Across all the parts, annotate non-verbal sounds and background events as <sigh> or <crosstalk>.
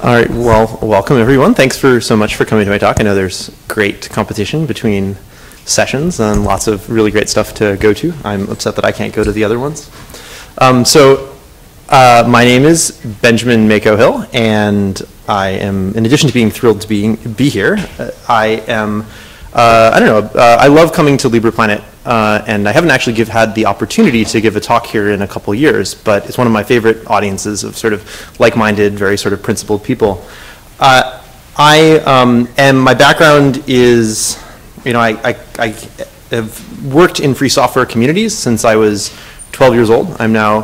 All right, well, welcome everyone. Thanks for so much for coming to my talk. I know there's great competition between sessions and lots of really great stuff to go to. I'm upset that I can't go to the other ones. Um, so, uh, my name is Benjamin Mako Hill, and I am, in addition to being thrilled to be, be here, uh, I am, uh, I don't know, uh, I love coming to LibrePlanet uh, and I haven't actually give, had the opportunity to give a talk here in a couple years, but it's one of my favorite audiences of sort of like-minded, very sort of principled people. Uh, I um, am, my background is, you know, I, I, I, have worked in free software communities since I was 12 years old. I'm now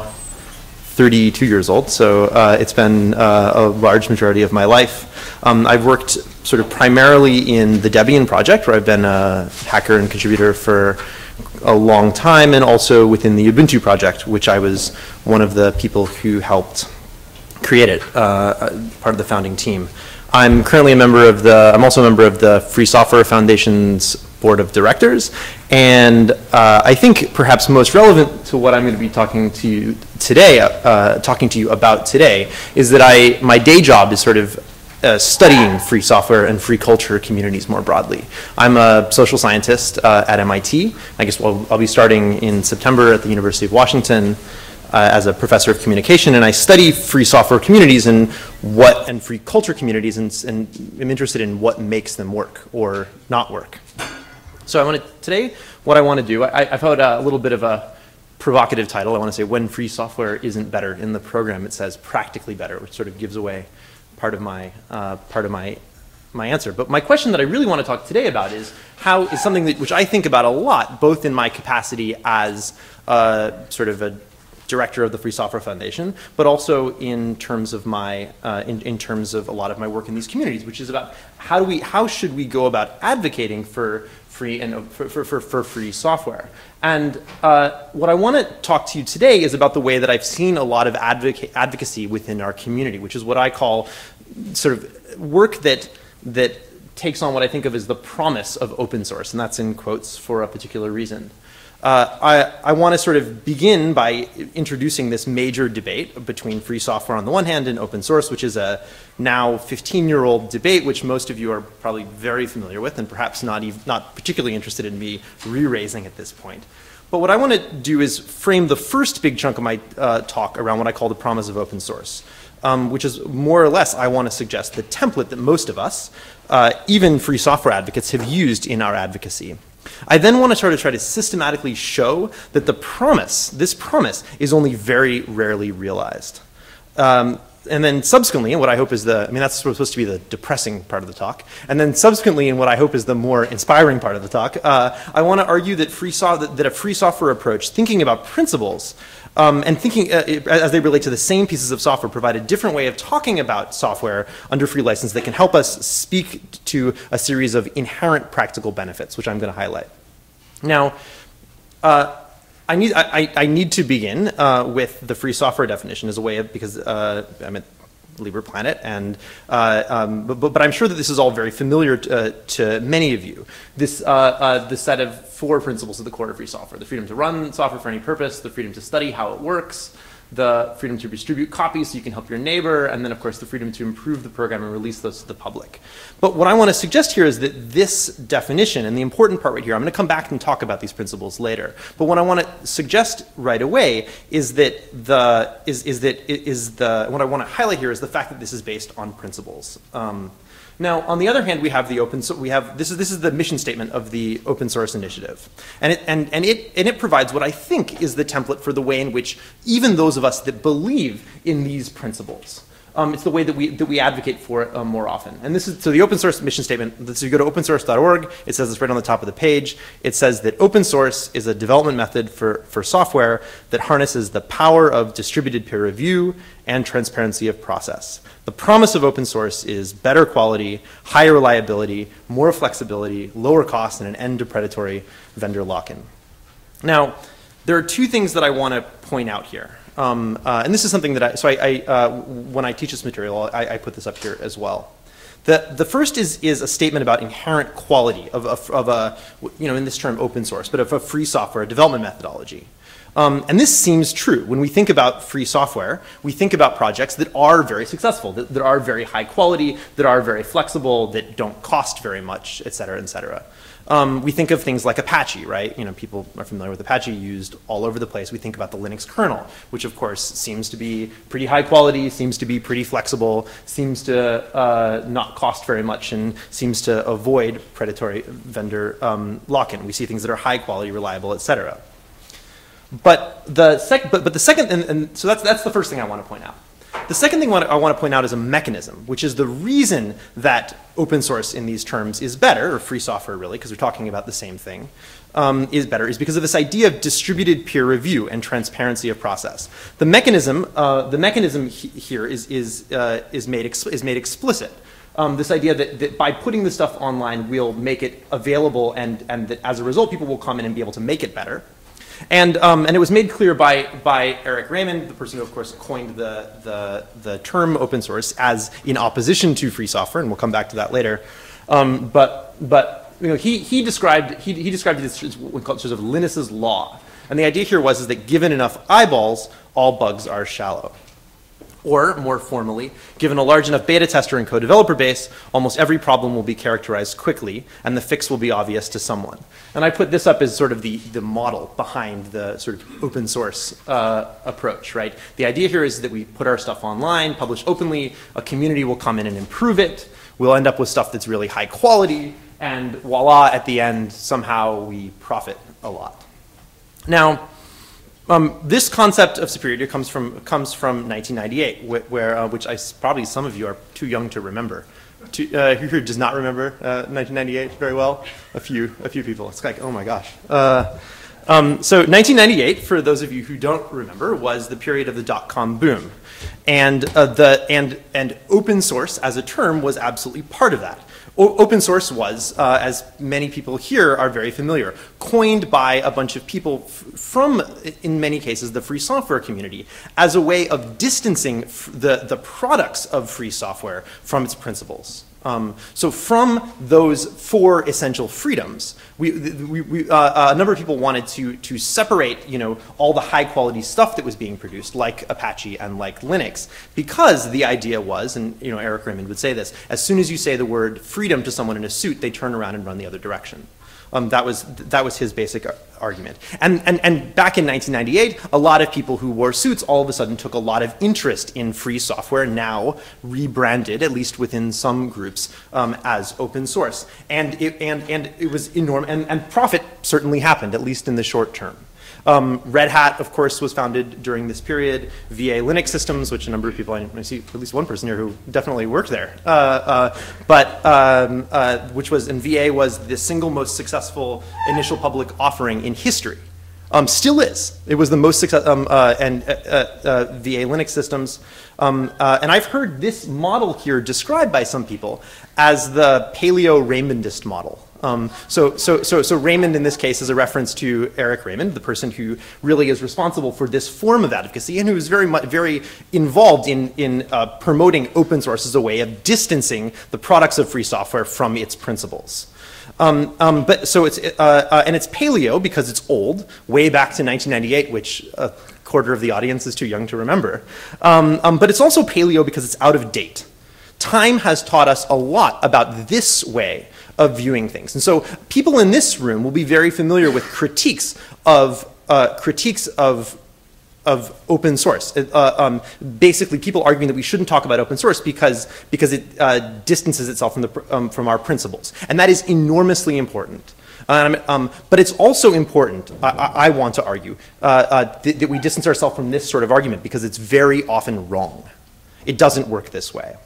32 years old, so uh, it's been uh, a large majority of my life. Um, I've worked sort of primarily in the Debian project, where I've been a hacker and contributor for a long time, and also within the Ubuntu project, which I was one of the people who helped create it, uh, uh, part of the founding team. I'm currently a member of the, I'm also a member of the Free Software Foundation's board of directors, and uh, I think perhaps most relevant to what I'm going to be talking to you today, uh, talking to you about today, is that I, my day job is sort of uh, studying free software and free culture communities more broadly. I'm a social scientist uh, at MIT. I guess I'll, I'll, be starting in September at the University of Washington uh, as a professor of communication, and I study free software communities and what and free culture communities, and, and am interested in what makes them work or not work. So I want to today. What I want to do, I, I've had a little bit of a provocative title. I want to say when free software isn't better. In the program, it says practically better, which sort of gives away part of my uh, part of my my answer. But my question that I really want to talk today about is how is something that which I think about a lot, both in my capacity as uh, sort of a director of the Free Software Foundation, but also in terms of my uh, in, in terms of a lot of my work in these communities, which is about how do we how should we go about advocating for free and for, for, for, for free software. And uh, what I want to talk to you today is about the way that I've seen a lot of advoca advocacy within our community, which is what I call sort of work that that takes on what I think of as the promise of open source, and that's in quotes for a particular reason. Uh, I, I want to sort of begin by introducing this major debate between free software on the one hand and open source, which is a now 15-year-old debate, which most of you are probably very familiar with, and perhaps not, even, not particularly interested in me re-raising at this point. But what I want to do is frame the first big chunk of my uh, talk around what I call the promise of open source um, which is more or less, I want to suggest, the template that most of us, uh, even free software advocates, have used in our advocacy. I then want to sort of try to systematically show that the promise, this promise, is only very rarely realized. Um, and then subsequently, and what I hope is the, I mean, that's supposed to be the depressing part of the talk. And then subsequently, and what I hope is the more inspiring part of the talk, uh, I want to argue that, free so that, that, a free software approach, thinking about principles, um, and thinking uh, as they relate to the same pieces of software, provide a different way of talking about software under free license that can help us speak to a series of inherent practical benefits, which I'm going to highlight. Now, uh, I need, I, I, need to begin uh, with the free software definition as a way of, because uh, I'm at LibrePlanet, and, uh, um, but, but, I'm sure that this is all very familiar to, uh, to many of you. This, uh, uh, the set of four principles of the core of free software, the freedom to run software for any purpose, the freedom to study how it works, the freedom to distribute copies so you can help your neighbor, and then of course the freedom to improve the program and release those to the public. But what I want to suggest here is that this definition, and the important part right here, I'm going to come back and talk about these principles later. But what I want to suggest right away is that the is is that is the what I want to highlight here is the fact that this is based on principles. Um, now, on the other hand, we have the open, so we have, this is, this is the mission statement of the open source initiative. And it, and, and, it, and it provides what I think is the template for the way in which even those of us that believe in these principles um, it's the way that we, that we advocate for it um, more often. And this is, so the open source mission statement, so you go to opensource.org, it says it's right on the top of the page. It says that open source is a development method for, for software that harnesses the power of distributed peer review and transparency of process. The promise of open source is better quality, higher reliability, more flexibility, lower cost, and an end to predatory vendor lock-in. Now, there are two things that I want to point out here. Um, uh, and this is something that I, so I, I uh, when I teach this material, I, I, put this up here as well. The, the first is, is a statement about inherent quality of, of, of a, you know, in this term open source, but of a free software development methodology. Um, and this seems true. When we think about free software, we think about projects that are very successful, that, that are very high quality, that are very flexible, that don't cost very much, et cetera, et cetera. Um, we think of things like Apache, right? You know, people are familiar with Apache used all over the place. We think about the Linux kernel, which of course seems to be pretty high quality, seems to be pretty flexible, seems to uh, not cost very much, and seems to avoid predatory vendor um, lock-in. We see things that are high quality, reliable, et cetera. But the, sec but, but the second, and, and so that's, that's the first thing I want to point out. The second thing I want to point out is a mechanism, which is the reason that open source in these terms is better, or free software really, because we're talking about the same thing, um, is better, is because of this idea of distributed peer review and transparency of process. The mechanism, uh, the mechanism he here is, is, uh, is, made, is made explicit. Um, this idea that, that, by putting this stuff online, we'll make it available and, and that as a result, people will come in and be able to make it better. And, um, and it was made clear by, by Eric Raymond, the person who, of course, coined the, the, the term open source as in opposition to free software, and we'll come back to that later. Um, but but you know, he, he, described, he, he described this as what sort of Linus's law. And the idea here was is that given enough eyeballs, all bugs are shallow. Or, more formally, given a large enough beta tester and co-developer base, almost every problem will be characterized quickly, and the fix will be obvious to someone. And I put this up as sort of the, the model behind the sort of open source uh, approach, right? The idea here is that we put our stuff online, publish openly, a community will come in and improve it, we'll end up with stuff that's really high quality, and voila, at the end, somehow we profit a lot. Now, um, this concept of superiority comes from, comes from 1998, wh where, uh, which I, probably some of you are too young to remember. To, uh, who does not remember uh, 1998 very well? A few, a few people. It's like, oh my gosh. Uh, um, so 1998, for those of you who don't remember, was the period of the dot-com boom. And, uh, the, and, and open source as a term was absolutely part of that. O open source was, uh, as many people here are very familiar, coined by a bunch of people from, in many cases, the free software community as a way of distancing the, the products of free software from its principles. Um, so from those four essential freedoms, we, we, we, uh, uh, a number of people wanted to, to separate you know, all the high quality stuff that was being produced, like Apache and like Linux, because the idea was, and you know, Eric Raymond would say this, as soon as you say the word freedom to someone in a suit, they turn around and run the other direction. Um, that, was, that was his basic argument. And, and, and back in 1998, a lot of people who wore suits all of a sudden took a lot of interest in free software, now rebranded, at least within some groups, um, as open source. And it, and, and it was enormous, and, and profit certainly happened, at least in the short term. Um, Red Hat, of course, was founded during this period. VA Linux Systems, which a number of people, I see at least one person here who definitely worked there, uh, uh, but um, uh, which was, and VA was the single most successful initial public offering in history. Um, still is. It was the most successful, um, uh, and uh, uh, VA Linux systems. Um, and I've heard this model here described by some people as the paleo Raymondist model. Um, so, so, so, so Raymond in this case is a reference to Eric Raymond, the person who really is responsible for this form of advocacy and who is very much very involved in, in uh, promoting open source as a way of distancing the products of free software from its principles. Um, um, but so it's uh, uh, and it's paleo because it's old, way back to 1998, which a quarter of the audience is too young to remember. Um, um, but it's also paleo because it's out of date. Time has taught us a lot about this way of viewing things. And so people in this room will be very familiar with critiques of uh, critiques of of open source. Uh, um, basically, people arguing that we shouldn't talk about open source because because it uh, distances itself from the um, from our principles, and that is enormously important. Um, um, but it's also important, I, I want to argue, uh, uh, th that we distance ourselves from this sort of argument because it's very often wrong. It doesn't work this way.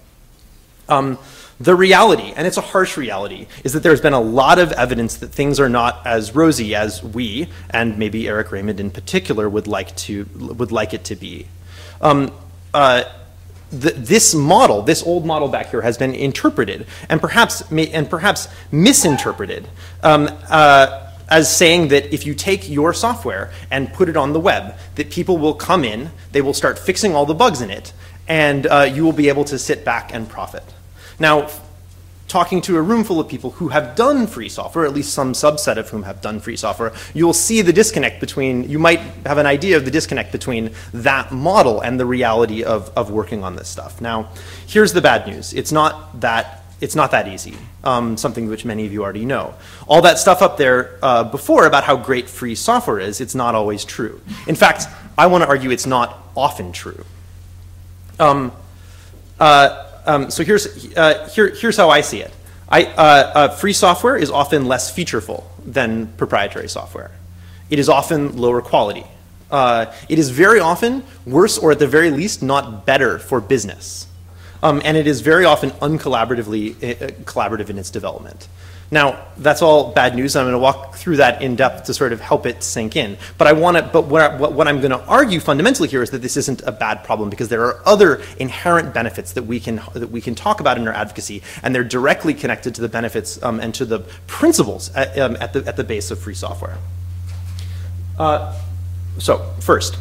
The reality, and it's a harsh reality, is that there's been a lot of evidence that things are not as rosy as we, and maybe Eric Raymond in particular, would like, to, would like it to be. Um, uh, this model, this old model back here, has been interpreted and perhaps, and perhaps misinterpreted um, uh, as saying that if you take your software and put it on the web, that people will come in, they will start fixing all the bugs in it, and uh, you will be able to sit back and profit. Now, talking to a room full of people who have done free software, at least some subset of whom have done free software, you'll see the disconnect between, you might have an idea of the disconnect between that model and the reality of, of working on this stuff. Now, here's the bad news. It's not that, it's not that easy, um, something which many of you already know. All that stuff up there uh, before about how great free software is, it's not always true. In fact, I want to argue it's not often true. Um, uh, um, so here's, uh, here, here's how I see it. I, uh, uh, free software is often less featureful than proprietary software. It is often lower quality. Uh, it is very often worse or at the very least not better for business. Um, and it is very often uncollaboratively uh, collaborative in its development. Now, that's all bad news. I'm going to walk through that in depth to sort of help it sink in. But I want to. But what, what, I'm going to argue fundamentally here is that this isn't a bad problem because there are other inherent benefits that we can that we can talk about in our advocacy, and they're directly connected to the benefits um, and to the principles at, um, at, the at the base of free software. Uh, so first.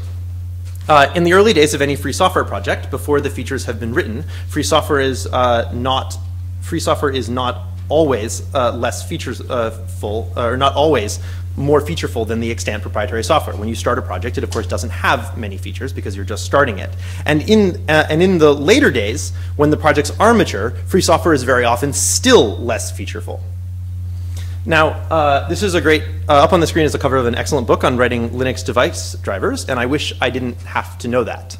Uh, in the early days of any free software project, before the features have been written, free software is uh, not free software is not always uh, less features uh, full, or not always more featureful than the extant proprietary software. When you start a project, it of course doesn't have many features because you're just starting it. And in, uh, and in the later days, when the projects are mature, free software is very often still less featureful. Now, uh, this is a great, uh, up on the screen is a cover of an excellent book on writing Linux device drivers, and I wish I didn't have to know that,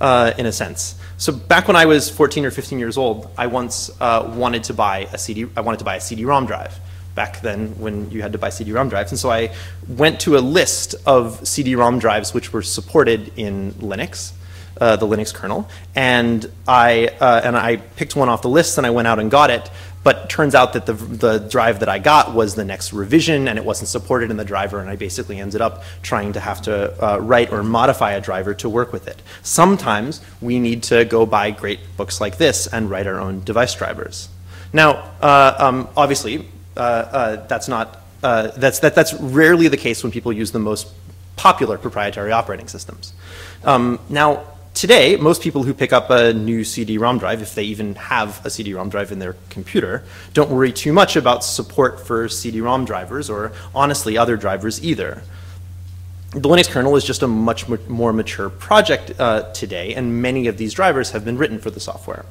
uh, in a sense. So back when I was 14 or 15 years old, I once uh, wanted to buy a CD. I wanted to buy a CD-ROM drive. Back then, when you had to buy CD-ROM drives, and so I went to a list of CD-ROM drives which were supported in Linux, uh, the Linux kernel, and I uh, and I picked one off the list, and I went out and got it. But turns out that the, the drive that I got was the next revision and it wasn't supported in the driver and I basically ended up trying to have to uh, write or modify a driver to work with it. Sometimes we need to go buy great books like this and write our own device drivers. Now, uh, um, obviously, uh, uh that's not, uh, that's, that, that's rarely the case when people use the most popular proprietary operating systems. Um, now, today, most people who pick up a new CD-ROM drive, if they even have a CD-ROM drive in their computer, don't worry too much about support for CD-ROM drivers or honestly other drivers either. The Linux kernel is just a much more mature project uh, today, and many of these drivers have been written for the software.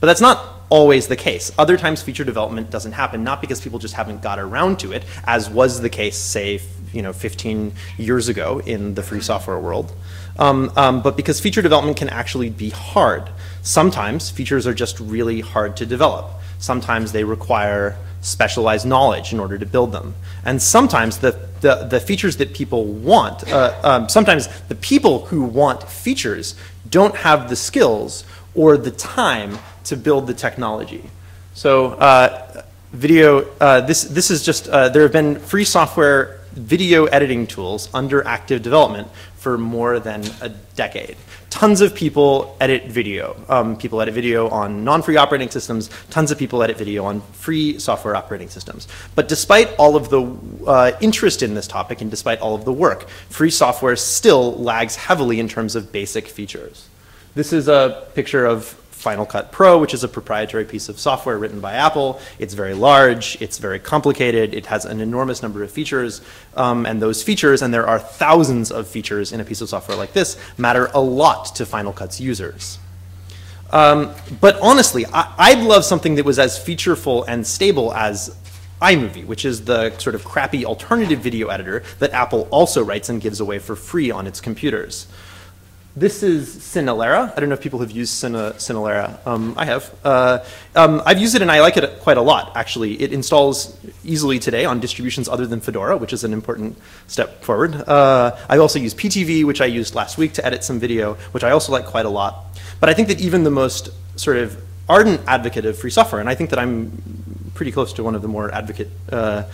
But that's not always the case. Other times feature development doesn't happen, not because people just haven't got around to it, as was the case, say, you know, 15 years ago in the free software world, um, um, but because feature development can actually be hard. Sometimes features are just really hard to develop. Sometimes they require specialized knowledge in order to build them. And sometimes the, the, the features that people want, uh, um, sometimes the people who want features don't have the skills or the time to build the technology. So uh, video, uh, this, this is just, uh, there have been free software video editing tools under active development for more than a decade. Tons of people edit video. Um, people edit video on non-free operating systems. Tons of people edit video on free software operating systems. But despite all of the uh, interest in this topic and despite all of the work, free software still lags heavily in terms of basic features. This is a picture of Final Cut Pro, which is a proprietary piece of software written by Apple. It's very large, it's very complicated, it has an enormous number of features, um, and those features, and there are thousands of features in a piece of software like this, matter a lot to Final Cut's users. Um, but honestly, I, would love something that was as featureful and stable as iMovie, which is the sort of crappy alternative video editor that Apple also writes and gives away for free on its computers. This is Cinelerra. I don't know if people have used Cinelerra. Um, I have. Uh, um, I've used it and I like it quite a lot, actually. It installs easily today on distributions other than Fedora, which is an important step forward. Uh, I also use PiTiVi, which I used last week to edit some video, which I also like quite a lot. But I think that even the most sort of ardent advocate of free software, and I think that I'm pretty close to one of the more advocate uh,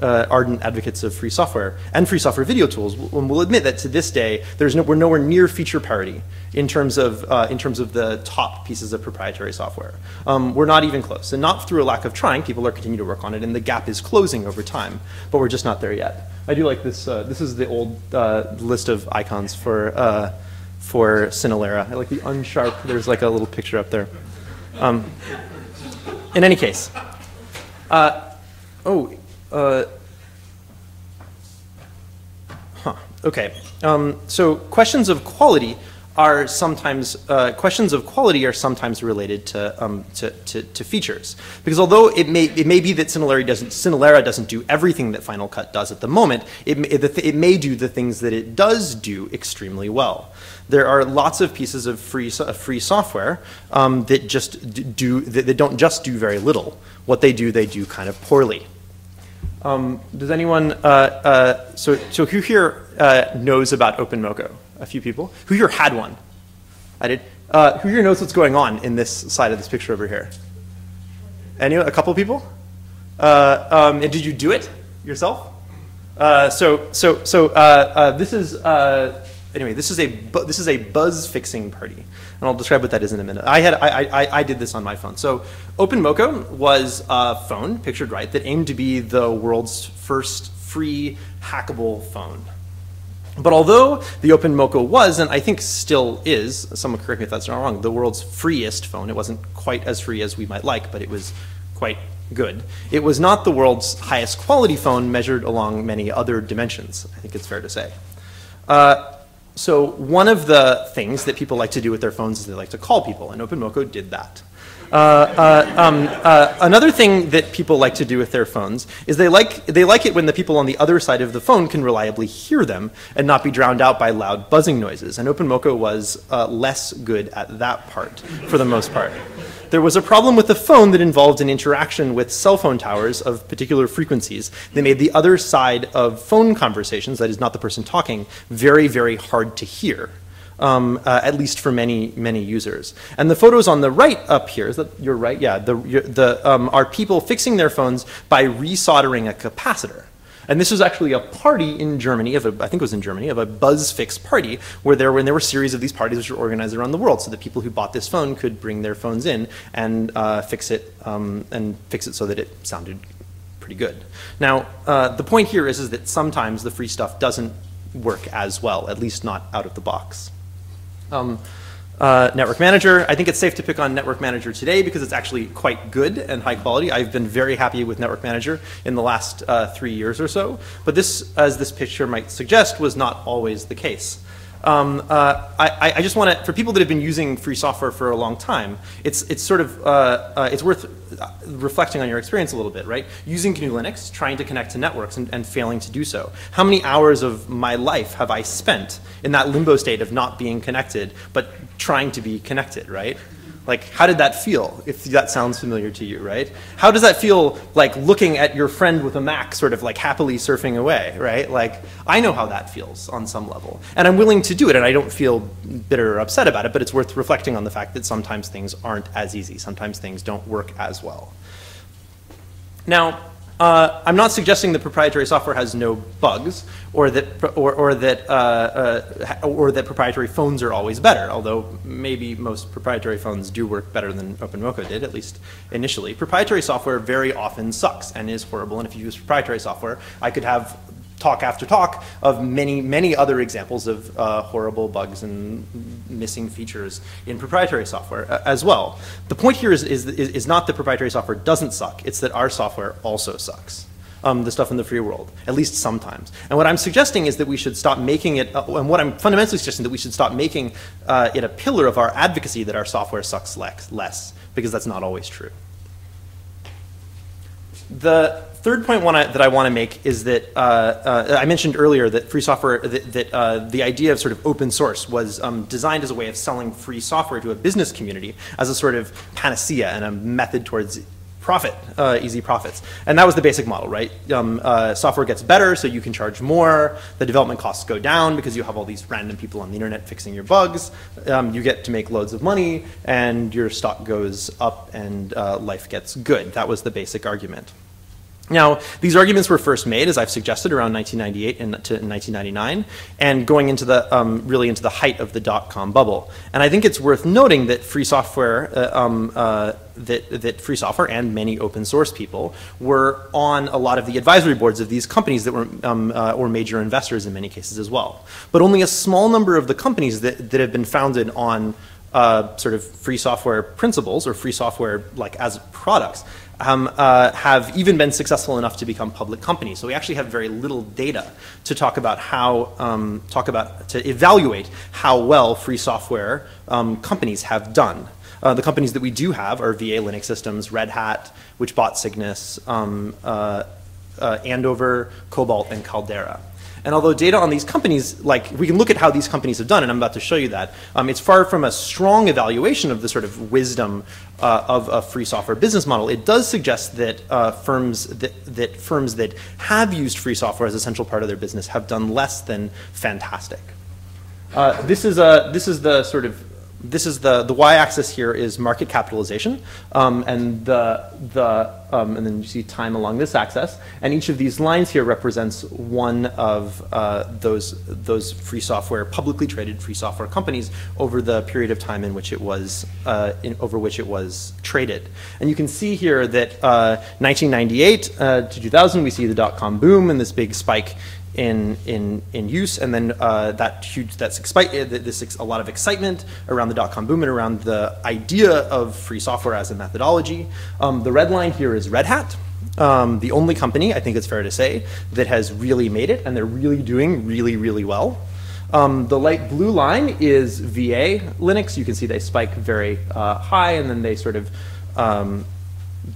uh, ardent advocates of free software and free software video tools will, will admit that to this day, there's no, we're nowhere near feature parity in terms of, uh, in terms of the top pieces of proprietary software. Um, we're not even close. And not through a lack of trying, people are continuing to work on it, and the gap is closing over time, but we're just not there yet. I do like this, uh, this is the old uh, list of icons for, uh, for Cinelerra. I like the unsharp, there's like a little picture up there. Um, in any case, uh, oh, uh, huh, okay. Um, so questions of quality are sometimes, uh, questions of quality are sometimes related to, um, to, to, to, features. Because although it may, it may be that Cinelerra doesn't, Cinelerra doesn't do everything that Final Cut does at the moment, it, it, it may do the things that it does do extremely well. There are lots of pieces of free, free software um, that just do, that, that don't just do very little. What they do, they do kind of poorly. Um, does anyone, uh, uh, so, so who here uh, knows about OpenMoko? A few people. Who here had one? I did. Uh, who here knows what's going on in this side of this picture over here? Anyone? A couple people? Uh, um, and did you do it yourself? Uh, so, so, so this is anyway. This is a this is a buzz fixing party, and I'll describe what that is in a minute. I had I, I, I did this on my phone. So OpenMoko was a phone pictured right that aimed to be the world's first free hackable phone. But although the OpenMoko was, and I think still is, someone correct me if that's not wrong, the world's freest phone, it wasn't quite as free as we might like, but it was quite good. It was not the world's highest quality phone measured along many other dimensions, I think it's fair to say. Uh, so one of the things that people like to do with their phones is they like to call people, and OpenMoko did that. Uh, uh, um, uh, another thing that people like to do with their phones is they like, they like it when the people on the other side of the phone can reliably hear them and not be drowned out by loud buzzing noises. And OpenMoko was uh, less good at that part for the most part. There was a problem with the phone that involved an interaction with cell phone towers of particular frequencies that made the other side of phone conversations, that is not the person talking, very, very hard to hear um, uh, at least for many, many users. And the photos on the right up here, is that you're right? Yeah, the, the, um, are people fixing their phones by resoldering a capacitor. And this was actually a party in Germany, of a, I think it was in Germany, of a BuzzFix party, where there, were, there were series of these parties which were organized around the world, so that people who bought this phone could bring their phones in and uh, fix it um, and fix it so that it sounded pretty good. Now, uh, the point here is, is that sometimes the free stuff doesn't work as well, at least not out of the box. Um, uh, Network Manager, I think it's safe to pick on Network Manager today because it's actually quite good and high quality. I've been very happy with Network Manager in the last uh, three years or so. But this, as this picture might suggest, was not always the case. Um, uh, I, I, just want to, for people that have been using free software for a long time, it's, it's sort of, uh, uh, it's worth reflecting on your experience a little bit, right? Using GNU Linux, trying to connect to networks and, and failing to do so. How many hours of my life have I spent in that limbo state of not being connected, but trying to be connected, right? Like, how did that feel, if that sounds familiar to you, right? How does that feel like looking at your friend with a Mac sort of like happily surfing away, right? Like, I know how that feels on some level. And I'm willing to do it, and I don't feel bitter or upset about it, but it's worth reflecting on the fact that sometimes things aren't as easy. Sometimes things don't work as well. Now, uh, I'm not suggesting that proprietary software has no bugs, or that or, or that uh, uh, or that proprietary phones are always better. Although maybe most proprietary phones do work better than OpenMoko did, at least initially. Proprietary software very often sucks and is horrible. And if you use proprietary software, I could have talk after talk of many, many other examples of uh, horrible bugs and missing features in proprietary software uh, as well. The point here is, is, is not that proprietary software doesn't suck, it's that our software also sucks. Um, the stuff in the free world, at least sometimes. And what I'm suggesting is that we should stop making it, uh, and what I'm fundamentally suggesting that we should stop making uh, it a pillar of our advocacy that our software sucks less, because that's not always true. The third point that I want to make is that uh, uh, I mentioned earlier that free software, that, that uh, the idea of sort of open source was um, designed as a way of selling free software to a business community as a sort of panacea and a method towards profit, uh, easy profits. And that was the basic model, right? Um, uh, software gets better, so you can charge more. The development costs go down because you have all these random people on the internet fixing your bugs. Um, you get to make loads of money, and your stock goes up, and uh, life gets good. That was the basic argument. Now, these arguments were first made, as I've suggested, around 1998 and to 1999, and going into the um, really into the height of the dot-com bubble. And I think it's worth noting that free software, uh, um, uh, that that free software and many open source people were on a lot of the advisory boards of these companies that were um, uh, or major investors in many cases as well. But only a small number of the companies that that have been founded on uh, sort of free software principles or free software like as products um, uh, have even been successful enough to become public companies. So we actually have very little data to talk about how, um, talk about, to evaluate how well free software um, companies have done. Uh, the companies that we do have are VA Linux Systems, Red Hat, which bought Cygnus, um, uh, uh, Andover, Cobalt, and Caldera. And although data on these companies, like we can look at how these companies have done, and I'm about to show you that, um, it's far from a strong evaluation of the sort of wisdom uh, of a free software business model. It does suggest that uh, firms that, that firms that have used free software as a central part of their business have done less than fantastic. Uh, this is a this is the sort of this is the, the y-axis here is market capitalization, um, and the, the, um, and then you see time along this axis, and each of these lines here represents one of uh, those, those free software, publicly traded free software companies over the period of time in which it was, uh, in, over which it was traded. And you can see here that uh, 1998 uh, to 2000, we see the dot-com boom and this big spike in in in use, and then uh, that huge that's this a lot of excitement around the dot com boom and around the idea of free software as a methodology. Um, the red line here is Red Hat. Um, the only company, I think it's fair to say, that has really made it, and they're really doing really, really well. Um, the light blue line is VA Linux. You can see they spike very uh, high, and then they sort of um,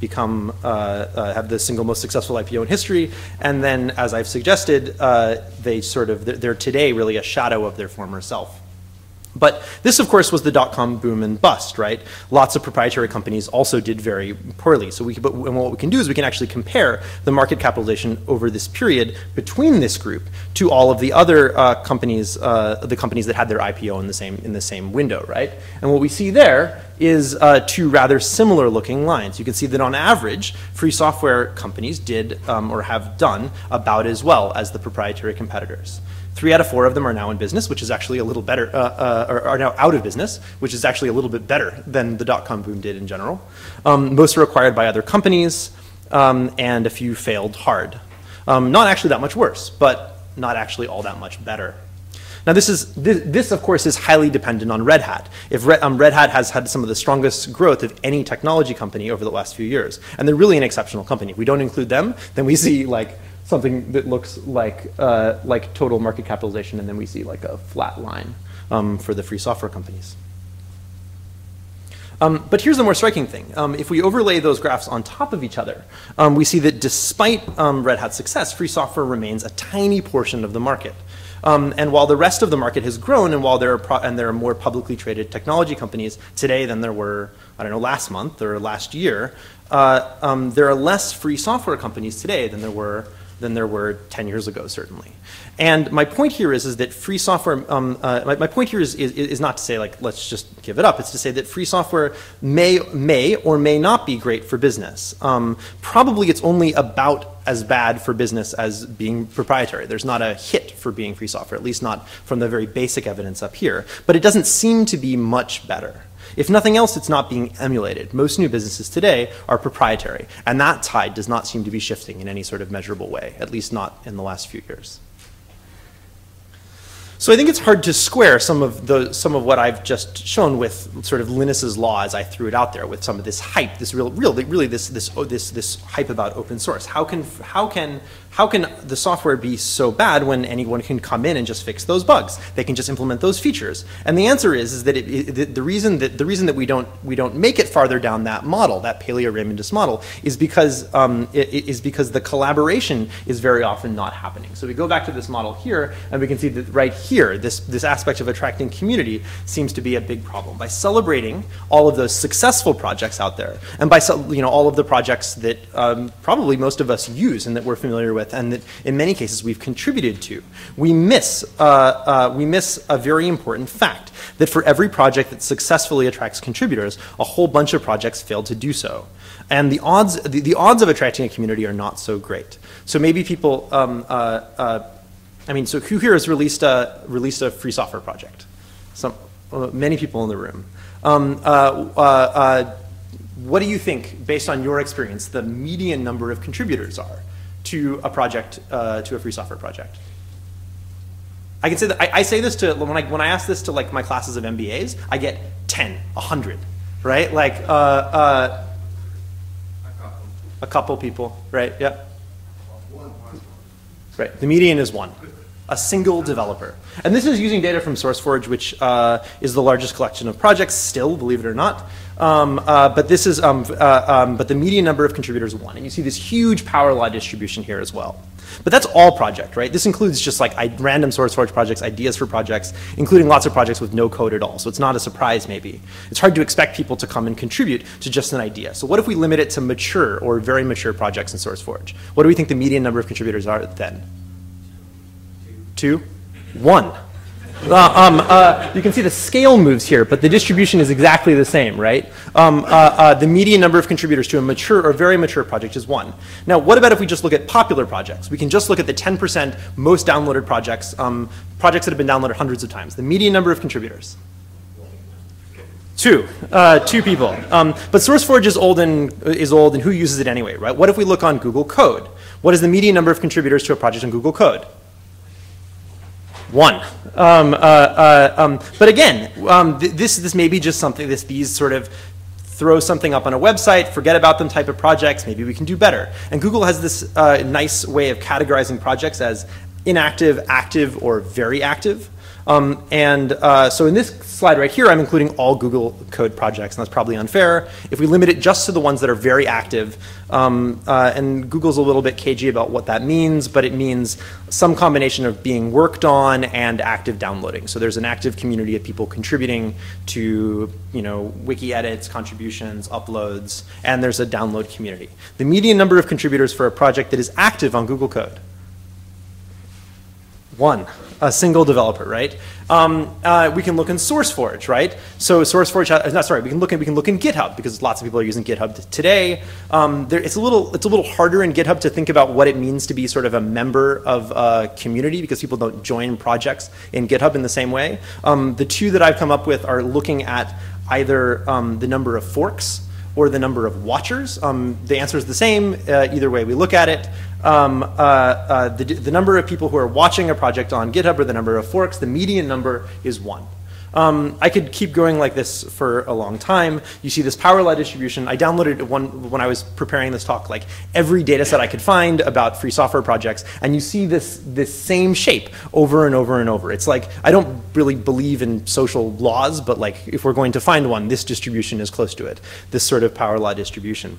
become uh, uh, have the single most successful IPO in history, and then, as I've suggested, uh, they sort of they're today really a shadow of their former self. But this, of course, was the dot-com boom and bust, right? Lots of proprietary companies also did very poorly. So we, but what we can do is we can actually compare the market capitalization over this period between this group to all of the other uh, companies, uh, the companies that had their IPO in the same in the same window, right? And what we see there is uh, two rather similar looking lines. You can see that on average, free software companies did um, or have done about as well as the proprietary competitors. Three out of four of them are now in business, which is actually a little better, uh, uh, or are now out of business, which is actually a little bit better than the dot com boom did in general. Um, most were acquired by other companies, um, and a few failed hard. Um, not actually that much worse, but not actually all that much better. Now this is this, this, of course is highly dependent on Red Hat. If Red, um, Red, Hat has had some of the strongest growth of any technology company over the last few years, and they're really an exceptional company. If we don't include them, then we see like something that looks like, uh, like total market capitalization, and then we see like a flat line um, for the free software companies. Um, but here's the more striking thing. Um, if we overlay those graphs on top of each other, um, we see that despite um, Red Hat's success, free software remains a tiny portion of the market. Um, and while the rest of the market has grown, and while there are and there are more publicly traded technology companies today than there were, I don't know, last month or last year, uh, there are less free software companies today than there were than there were 10 years ago, certainly. And my point here is, is that free software, um, uh, my, my, point here is, is, is, not to say like, let's just give it up. It's to say that free software may, may or may not be great for business. Um, probably it's only about as bad for business as being proprietary. There's not a hit for being free software, at least not from the very basic evidence up here. But it doesn't seem to be much better. If nothing else, it's not being emulated. Most new businesses today are proprietary, and that tide does not seem to be shifting in any sort of measurable way, at least not in the last few years. So I think it's hard to square some of the some of what I've just shown with sort of Linus's law as I threw it out there with some of this hype, this real, real, really this this oh, this this hype about open source. How can how can how can the software be so bad when anyone can come in and just fix those bugs? They can just implement those features. And the answer is, is that it, it, the reason that the reason that we don't we don't make it farther down that model, that paleo-Raymondist model, is because um, is because the collaboration is very often not happening. So we go back to this model here, and we can see that right here, this this aspect of attracting community seems to be a big problem. By celebrating all of those successful projects out there, and by you know all of the projects that um, probably most of us use and that we're familiar with with and that in many cases we've contributed to. We miss, uh, uh, we miss a very important fact that for every project that successfully attracts contributors, a whole bunch of projects fail to do so. And the odds, the, the odds of attracting a community are not so great. So maybe people, um, uh, uh I mean, so who here has released a, released a free software project? Some, uh, many people in the room. Um, uh, what do you think, based on your experience, the median number of contributors are? To a project, uh, to a free software project. I can say that I, I say this to when I when I ask this to like my classes of MBAs, I get 10, 100, right? Like uh, uh, a couple people, right? Yeah. Right. The median is one, a single developer. And this is using data from SourceForge, which uh, is the largest collection of projects still, believe it or not. Um, uh, but this is, um, uh, um, but the median number of contributors one. And you see this huge power law distribution here as well. But that's all project, right? This includes just like I, random SourceForge projects, ideas for projects, including lots of projects with no code at all. So it's not a surprise maybe. It's hard to expect people to come and contribute to just an idea. So what if we limit it to mature or very mature projects in SourceForge? What do we think the median number of contributors are then? Two? One. Uh, um, uh, you can see the scale moves here, but the distribution is exactly the same, right? Um, uh, uh, the median number of contributors to a mature or very mature project is one. Now, what about if we just look at popular projects? We can just look at the 10% most downloaded projects, um, projects that have been downloaded hundreds of times. The median number of contributors. Two, uh, two people. Um, but SourceForge is old and is old, and who uses it anyway, right? What if we look on Google Code? What is the median number of contributors to a project on Google Code? One. Um, uh, uh, um, but again, um, th this, this may be just something, this, these sort of throw something up on a website, forget about them type of projects, maybe we can do better. And Google has this uh, nice way of categorizing projects as inactive, active, or very active. Um, and uh, so in this slide right here, I'm including all Google Code projects, and that's probably unfair. If we limit it just to the ones that are very active, um, uh, and Google's a little bit cagey about what that means, but it means some combination of being worked on and active downloading. So there's an active community of people contributing to, you know, wiki edits, contributions, uploads, and there's a download community. The median number of contributors for a project that is active on Google Code one, a single developer, right? Um, uh, we can look in SourceForge, right? So SourceForge, uh, not sorry, we can look in we can look in GitHub because lots of people are using GitHub today. Um, there, it's a little it's a little harder in GitHub to think about what it means to be sort of a member of a community because people don't join projects in GitHub in the same way. Um, the two that I've come up with are looking at either um, the number of forks or the number of watchers. Um, the answer is the same uh, either way we look at it. Um, uh, uh, the, the number of people who are watching a project on GitHub or the number of forks, the median number is one. Um, I could keep going like this for a long time. You see this power law distribution. I downloaded one when I was preparing this talk, like every data set I could find about free software projects, and you see this this same shape over and over and over. It's like I don't really believe in social laws, but like if we're going to find one, this distribution is close to it. This sort of power law distribution.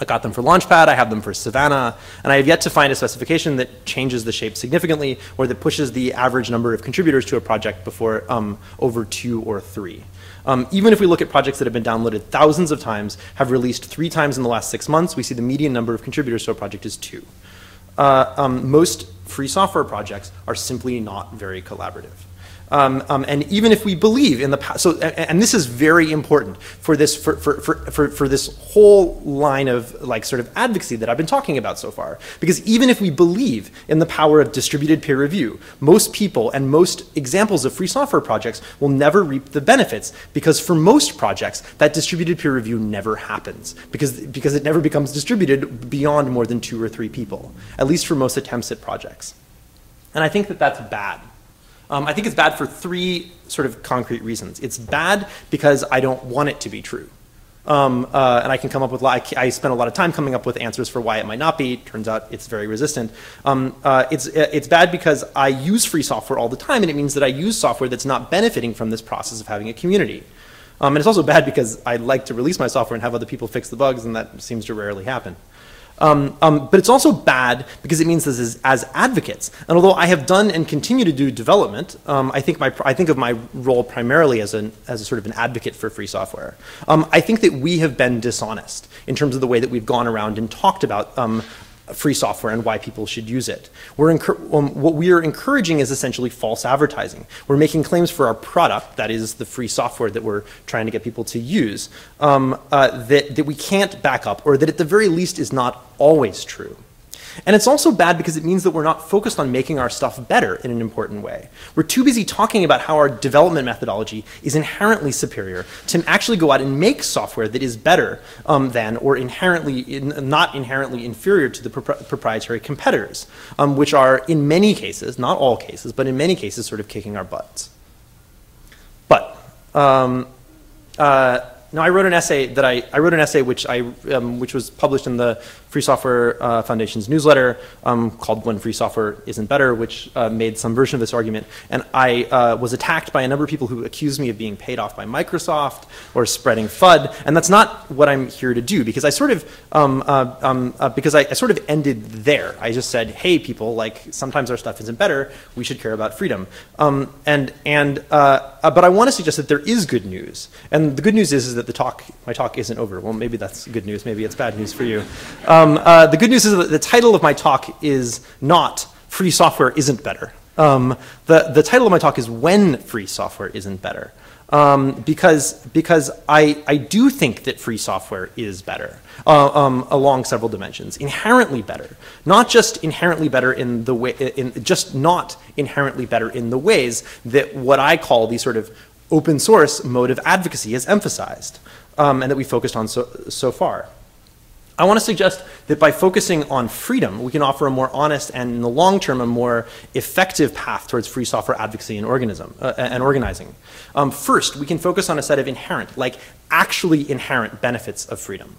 I got them for Launchpad, I have them for Savannah, and I have yet to find a specification that changes the shape significantly or that pushes the average number of contributors to a project before um, over two or three. Um, even if we look at projects that have been downloaded thousands of times, have released three times in the last six months, we see the median number of contributors to a project is two. Uh, um, most free software projects are simply not very collaborative. Um, um, and even if we believe in the so and, and, this is very important for this for, for, for, for, for this whole line of like sort of advocacy that I've been talking about so far. Because even if we believe in the power of distributed peer review most people and most examples of free software projects will never reap the benefits because for most projects that distributed peer review never happens because because it never becomes distributed beyond more than two or three people at least for most attempts at projects. And I think that that's bad um, I think it's bad for three sort of concrete reasons. It's bad because I don't want it to be true. Um, uh, and I can come up with, I, I spent a lot of time coming up with answers for why it might not be. Turns out it's very resistant. Um, uh, it's, it's bad because I use free software all the time, and it means that I use software that's not benefiting from this process of having a community. Um, and it's also bad because I like to release my software and have other people fix the bugs, and that seems to rarely happen. Um, um, but it's also bad because it means this is as advocates. And although I have done and continue to do development, um, I think my I think of my role primarily as an as a sort of an advocate for free software. Um, I think that we have been dishonest in terms of the way that we've gone around and talked about um, free software and why people should use it. We're um, what we are encouraging is essentially false advertising. We're making claims for our product, that is the free software that we're trying to get people to use, um, uh, that, that we can't back up or that at the very least is not always true. And it's also bad because it means that we're not focused on making our stuff better in an important way. We're too busy talking about how our development methodology is inherently superior to actually go out and make software that is better um, than or inherently in, not inherently inferior to the pro proprietary competitors, um, which are in many cases, not all cases, but in many cases sort of kicking our butts. But um, uh, now I wrote an essay that I, I wrote an essay which I um, which was published in the Free Software uh, Foundation's newsletter um, called When Free Software Isn't Better, which uh, made some version of this argument. And I uh, was attacked by a number of people who accused me of being paid off by Microsoft or spreading FUD. And that's not what I'm here to do because I sort of, um, uh, um uh, because I, I, sort of ended there. I just said, hey, people, like sometimes our stuff isn't better. We should care about freedom. Um, and, and, uh, but I want to suggest that there is good news. And the good news is, is that the talk, my talk isn't over. Well, maybe that's good news. Maybe it's bad news for you. Um, uh, the good news is that the title of my talk is not Free Software Isn't Better. Um, the, the title of my talk is When Free Software Isn't Better. Um, because because I, I do think that free software is better uh, um, along several dimensions, inherently better, not just inherently better in the way, in just not inherently better in the ways that what I call the sort of open source mode of advocacy is emphasized, um, and that we focused on so so far. I want to suggest that by focusing on freedom, we can offer a more honest and in the long term, a more effective path towards free software advocacy and, organism, uh, and organizing. Um, first, we can focus on a set of inherent, like actually inherent benefits of freedom.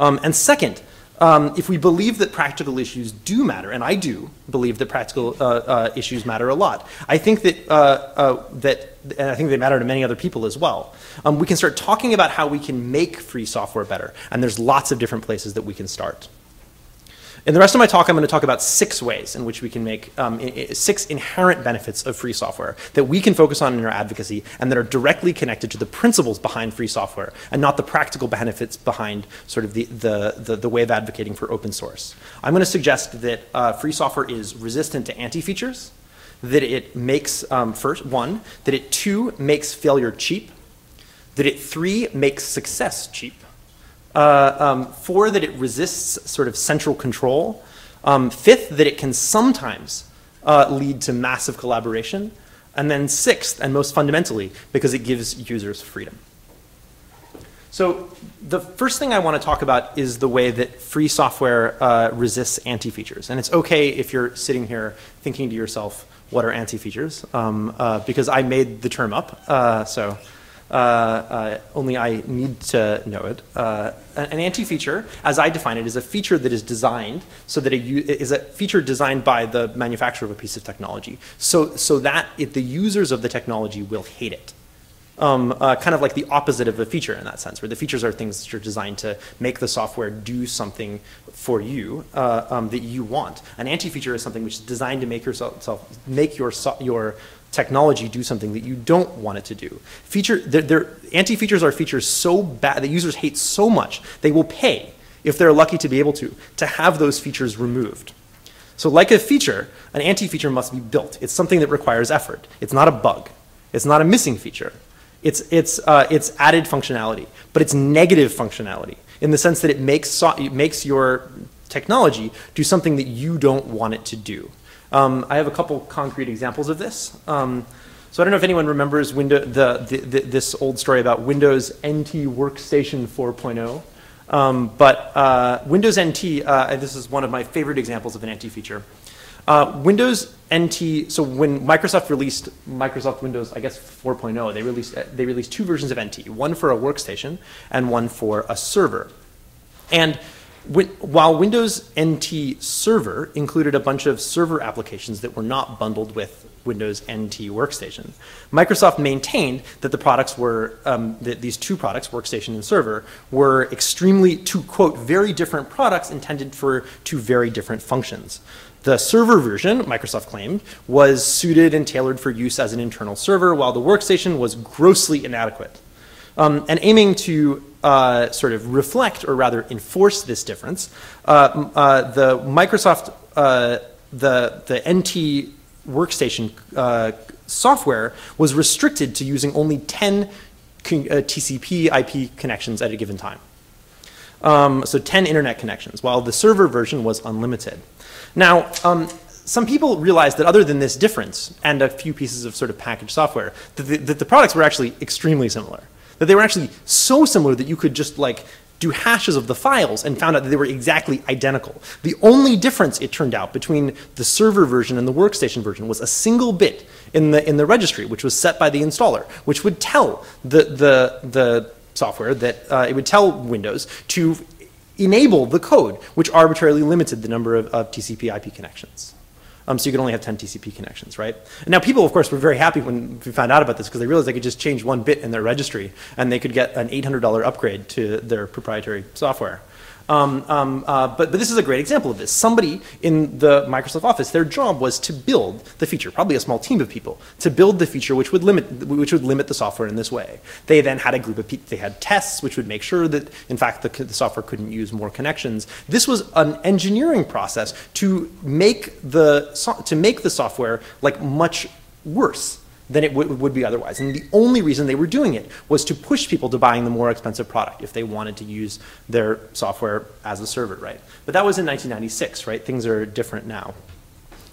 Um, and second, um, if we believe that practical issues do matter, and I do believe that practical uh, uh, issues matter a lot, I think that, uh, uh, that, and I think they matter to many other people as well, um, we can start talking about how we can make free software better. And there's lots of different places that we can start. In the rest of my talk, I'm going to talk about six ways in which we can make um, six inherent benefits of free software that we can focus on in our advocacy and that are directly connected to the principles behind free software and not the practical benefits behind sort of the, the, the, the way of advocating for open source. I'm going to suggest that uh, free software is resistant to anti-features, that it makes, um, first, one, that it, two, makes failure cheap, that it, three, makes success cheap, uh, um, four, that it resists sort of central control. Um, fifth, that it can sometimes uh, lead to massive collaboration. And then sixth, and most fundamentally, because it gives users freedom. So the first thing I want to talk about is the way that free software uh, resists anti-features. And it's okay if you're sitting here thinking to yourself, what are anti-features? Um, uh, because I made the term up, uh, so uh, uh, only I need to know it. Uh, an anti-feature, as I define it, is a feature that is designed so that it is a feature designed by the manufacturer of a piece of technology, so so that the users of the technology will hate it. Um, uh, kind of like the opposite of a feature in that sense, where the features are things that are designed to make the software do something for you uh, um, that you want. An anti-feature is something which is designed to make yourself make your your technology do something that you don't want it to do. Feature, they're, they're, anti-features are features so bad that users hate so much, they will pay, if they're lucky to be able to, to have those features removed. So like a feature, an anti-feature must be built. It's something that requires effort. It's not a bug. It's not a missing feature. It's, it's, uh, it's added functionality, but it's negative functionality in the sense that it makes, so it makes your technology do something that you don't want it to do. Um, I have a couple concrete examples of this. Um, so I don't know if anyone remembers window, the, the, the, this old story about Windows NT Workstation 4.0. Um, but uh, Windows NT, uh, this is one of my favorite examples of an anti-feature. Uh, Windows NT, so when Microsoft released Microsoft Windows, I guess 4.0, they released, they released two versions of NT, one for a workstation and one for a server. And while Windows NT Server included a bunch of server applications that were not bundled with Windows NT Workstation, Microsoft maintained that the products were, um, that these two products, Workstation and Server, were extremely, to quote, very different products intended for two very different functions. The server version, Microsoft claimed, was suited and tailored for use as an internal server, while the workstation was grossly inadequate. Um, and aiming to uh, sort of reflect or rather enforce this difference, uh, uh, the Microsoft, uh, the, the NT workstation software was restricted to using only 10 TCP IP connections at a given time. Um, so 10 internet connections, while the server version was unlimited. Now, um, some people realized that other than this difference and a few pieces of sort of packaged software, that the, that the products were actually extremely similar. That they were actually so similar that you could just like do hashes of the files and found out that they were exactly identical. The only difference, it turned out, between the server version and the workstation version was a single bit in the, in the registry, which was set by the installer, which would tell the, the, the software that uh, it would tell Windows to enable the code, which arbitrarily limited the number of, of TCP IP connections. Um, so you could only have 10 TCP connections, right? And now people, of course, were very happy when we found out about this because they realized they could just change one bit in their registry and they could get an $800 upgrade to their proprietary software. Um, um, uh, but, but this is a great example of this. Somebody in the Microsoft Office, their job was to build the feature, probably a small team of people, to build the feature which would limit, which would limit the software in this way. They then had a group of people, they had tests which would make sure that, in fact, the, the software couldn't use more connections. This was an engineering process to make the, to make the software like much worse than it would be otherwise. And the only reason they were doing it was to push people to buying the more expensive product if they wanted to use their software as a server, right? But that was in 1996, right? Things are different now.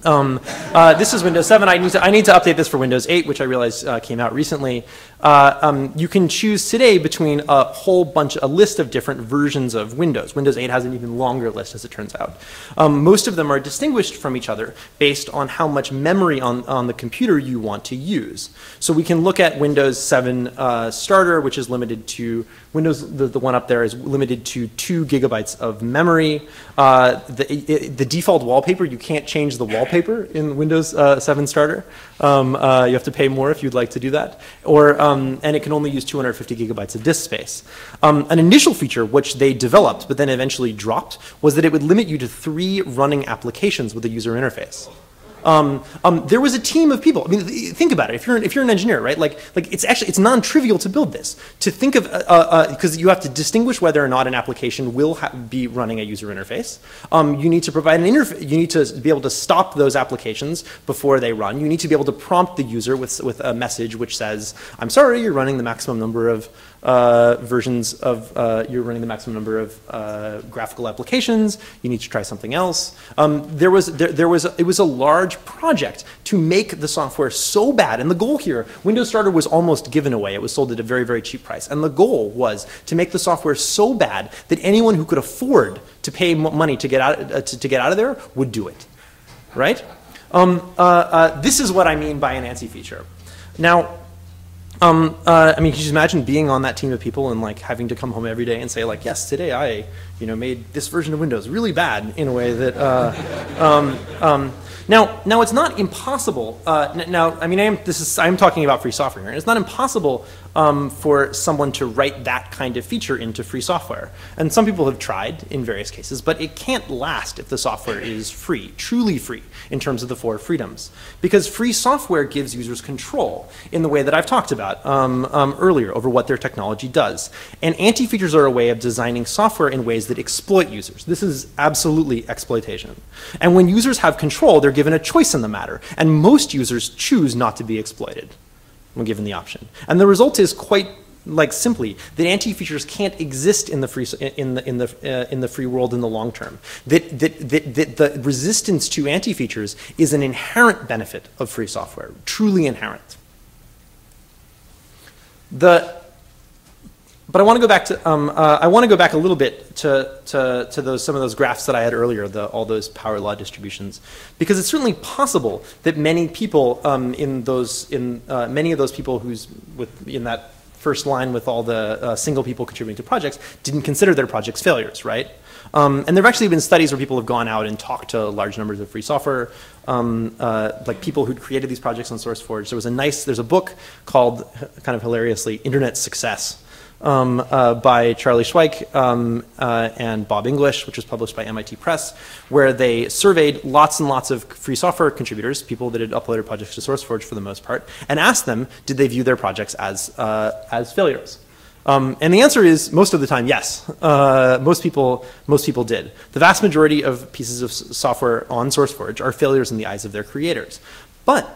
Um, uh, this is Windows 7. I need, to, I need to update this for Windows 8, which I realize uh, came out recently. Uh, um, you can choose today between a whole bunch, a list of different versions of Windows. Windows 8 has an even longer list, as it turns out. Um, most of them are distinguished from each other based on how much memory on, on the computer you want to use. So we can look at Windows 7 uh, Starter, which is limited to Windows, the, the one up there is limited to two gigabytes of memory. Uh, the, it, the default wallpaper, you can't change the wallpaper in Windows uh, 7 Starter. Um, uh, you have to pay more if you'd like to do that. Or, um, and it can only use 250 gigabytes of disk space. Um, an initial feature which they developed but then eventually dropped was that it would limit you to three running applications with a user interface. Um, um, there was a team of people. I mean, think about it. If you're an, if you're an engineer, right? Like like it's actually it's non-trivial to build this. To think of because uh, uh, uh you have to distinguish whether or not an application will be running a user interface. Um, you need to provide an interface. You need to be able to stop those applications before they run. You need to be able to prompt the user with with a message which says, "I'm sorry, you're running the maximum number of." Uh, versions of, uh, you're running the maximum number of uh, graphical applications, you need to try something else. Um, there was, there, there was, it was a large project to make the software so bad, and the goal here, Windows Starter was almost given away. It was sold at a very, very cheap price. And the goal was to make the software so bad that anyone who could afford to pay money to get out, uh, to, to, get out of there would do it, right? Um, uh, uh, this is what I mean by an anti-feature. Now, um, uh, I mean, can you just imagine being on that team of people and like having to come home every day and say like, yes, today I, you know, made this version of Windows really bad in a way that, uh, <laughs> um, um, now, now it's not impossible. Uh, now, I mean, I am this is I'm talking about free software here. and It's not impossible um, for someone to write that kind of feature into free software. And some people have tried in various cases, but it can't last if the software is free, truly free in terms of the four freedoms, because free software gives users control in the way that I've talked about um, um, earlier over what their technology does. And ANTI features are a way of designing software in ways that exploit users. This is absolutely exploitation. And when users have control, they're given a choice in the matter. And most users choose not to be exploited when given the option. And the result is quite like simply that ANTI features can't exist in the free in the in the uh, in the free world in the long term. That, that that that the resistance to ANTI features is an inherent benefit of free software, truly inherent. The but I want to go back to um, uh, I want to go back a little bit to, to, to those some of those graphs that I had earlier, the, all those power law distributions, because it's certainly possible that many people um, in those in uh, many of those people who's with in that first line with all the uh, single people contributing to projects didn't consider their projects failures, right? Um, and there have actually been studies where people have gone out and talked to large numbers of free software, um, uh, like people who'd created these projects on SourceForge. There was a nice, there's a book called, kind of hilariously, Internet Success, um, uh, by Charlie Schweik um, uh, and Bob English, which was published by MIT Press, where they surveyed lots and lots of free software contributors, people that had uploaded projects to SourceForge for the most part, and asked them, did they view their projects as, uh, as failures? Um, and the answer is most of the time, yes. Uh, most people, most people did. The vast majority of pieces of software on SourceForge are failures in the eyes of their creators. But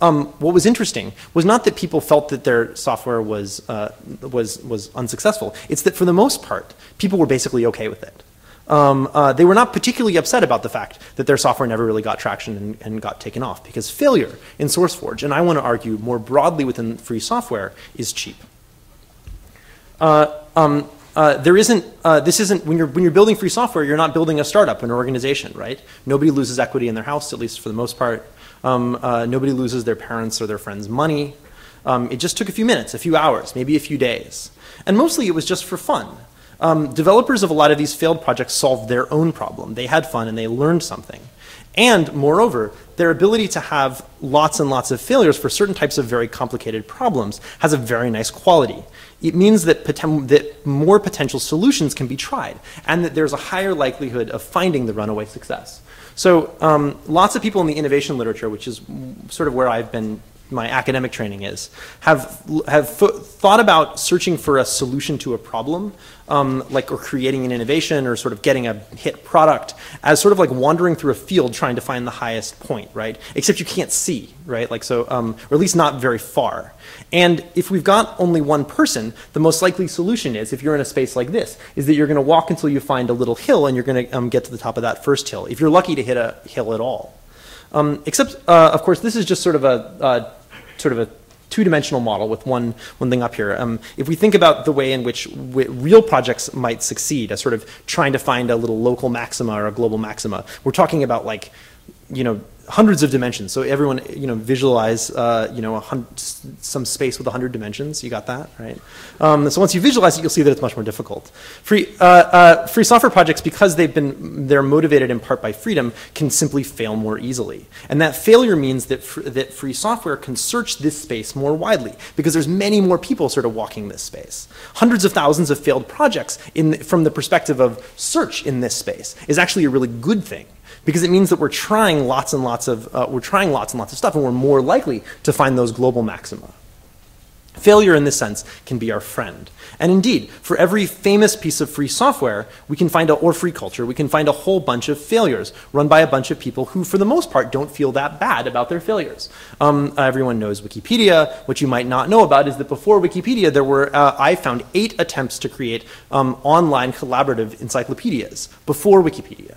um, what was interesting was not that people felt that their software was, uh, was, was unsuccessful. It's that for the most part, people were basically okay with it. Um, uh, they were not particularly upset about the fact that their software never really got traction and, and got taken off because failure in SourceForge, and I want to argue more broadly within free software, is cheap. Uh, um, uh, there isn't, uh, this isn't, when you're, when you're building free software, you're not building a startup, an organization, right? Nobody loses equity in their house, at least for the most part. Um, uh, nobody loses their parents or their friends' money. Um, it just took a few minutes, a few hours, maybe a few days. And mostly it was just for fun. Um, developers of a lot of these failed projects solved their own problem. They had fun and they learned something. And moreover, their ability to have lots and lots of failures for certain types of very complicated problems has a very nice quality. It means that, that more potential solutions can be tried and that there's a higher likelihood of finding the runaway success. So um, lots of people in the innovation literature, which is sort of where I've been my academic training is, have, have thought about searching for a solution to a problem, um, like or creating an innovation or sort of getting a hit product as sort of like wandering through a field trying to find the highest point, right? Except you can't see, right? Like so, um, or at least not very far. And if we've got only one person, the most likely solution is, if you're in a space like this, is that you're going to walk until you find a little hill and you're going to um, get to the top of that first hill, if you're lucky to hit a hill at all. Um, except, uh, of course, this is just sort of a, uh, sort of a two-dimensional model with one, one thing up here. Um, if we think about the way in which real projects might succeed, as sort of trying to find a little local maxima or a global maxima, we're talking about like, you know, hundreds of dimensions. So everyone, you know, visualize, uh, you know, some space with 100 dimensions. You got that, right? Um, so once you visualize it, you'll see that it's much more difficult. Free, uh, uh, free software projects, because they've been, they're motivated in part by freedom, can simply fail more easily. And that failure means that, fr that free software can search this space more widely because there's many more people sort of walking this space. Hundreds of thousands of failed projects in, from the perspective of search in this space is actually a really good thing because it means that we're trying lots and lots of, uh, we're trying lots and lots of stuff and we're more likely to find those global maxima. Failure in this sense can be our friend. And indeed, for every famous piece of free software, we can find a, or free culture, we can find a whole bunch of failures run by a bunch of people who, for the most part, don't feel that bad about their failures. Um, everyone knows Wikipedia. What you might not know about is that before Wikipedia, there were, uh, I found eight attempts to create um, online collaborative encyclopedias before Wikipedia.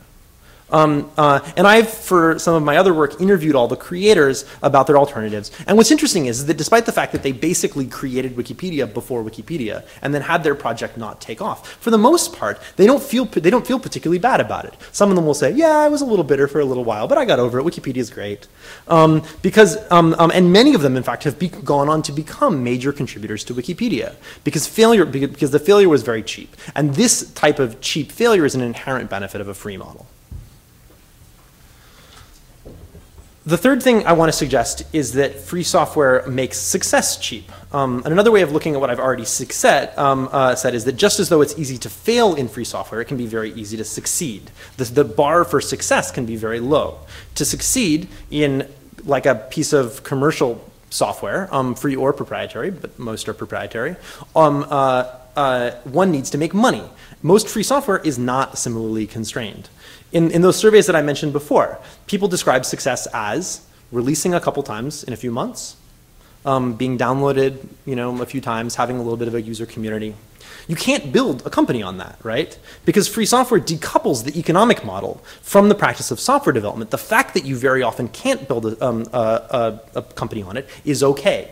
Um, uh, and I've, for some of my other work, interviewed all the creators about their alternatives. And what's interesting is, that despite the fact that they basically created Wikipedia before Wikipedia and then had their project not take off, for the most part, they don't feel, they don't feel particularly bad about it. Some of them will say, yeah, I was a little bitter for a little while, but I got over it. Wikipedia is great. Um, because, um, um, and many of them, in fact, have gone on to become major contributors to Wikipedia because failure, because the failure was very cheap. And this type of cheap failure is an inherent benefit of a free model. The third thing I want to suggest is that free software makes success cheap. Um, and another way of looking at what I've already success, um, uh, said is that just as though it's easy to fail in free software, it can be very easy to succeed. The, the bar for success can be very low. To succeed in like a piece of commercial software, um, free or proprietary, but most are proprietary, um, uh, uh, one needs to make money. Most free software is not similarly constrained. In, in those surveys that I mentioned before, people describe success as releasing a couple times in a few months, um, being downloaded, you know, a few times, having a little bit of a user community. You can't build a company on that, right? Because free software decouples the economic model from the practice of software development. The fact that you very often can't build a, um, a, a, a company on it is okay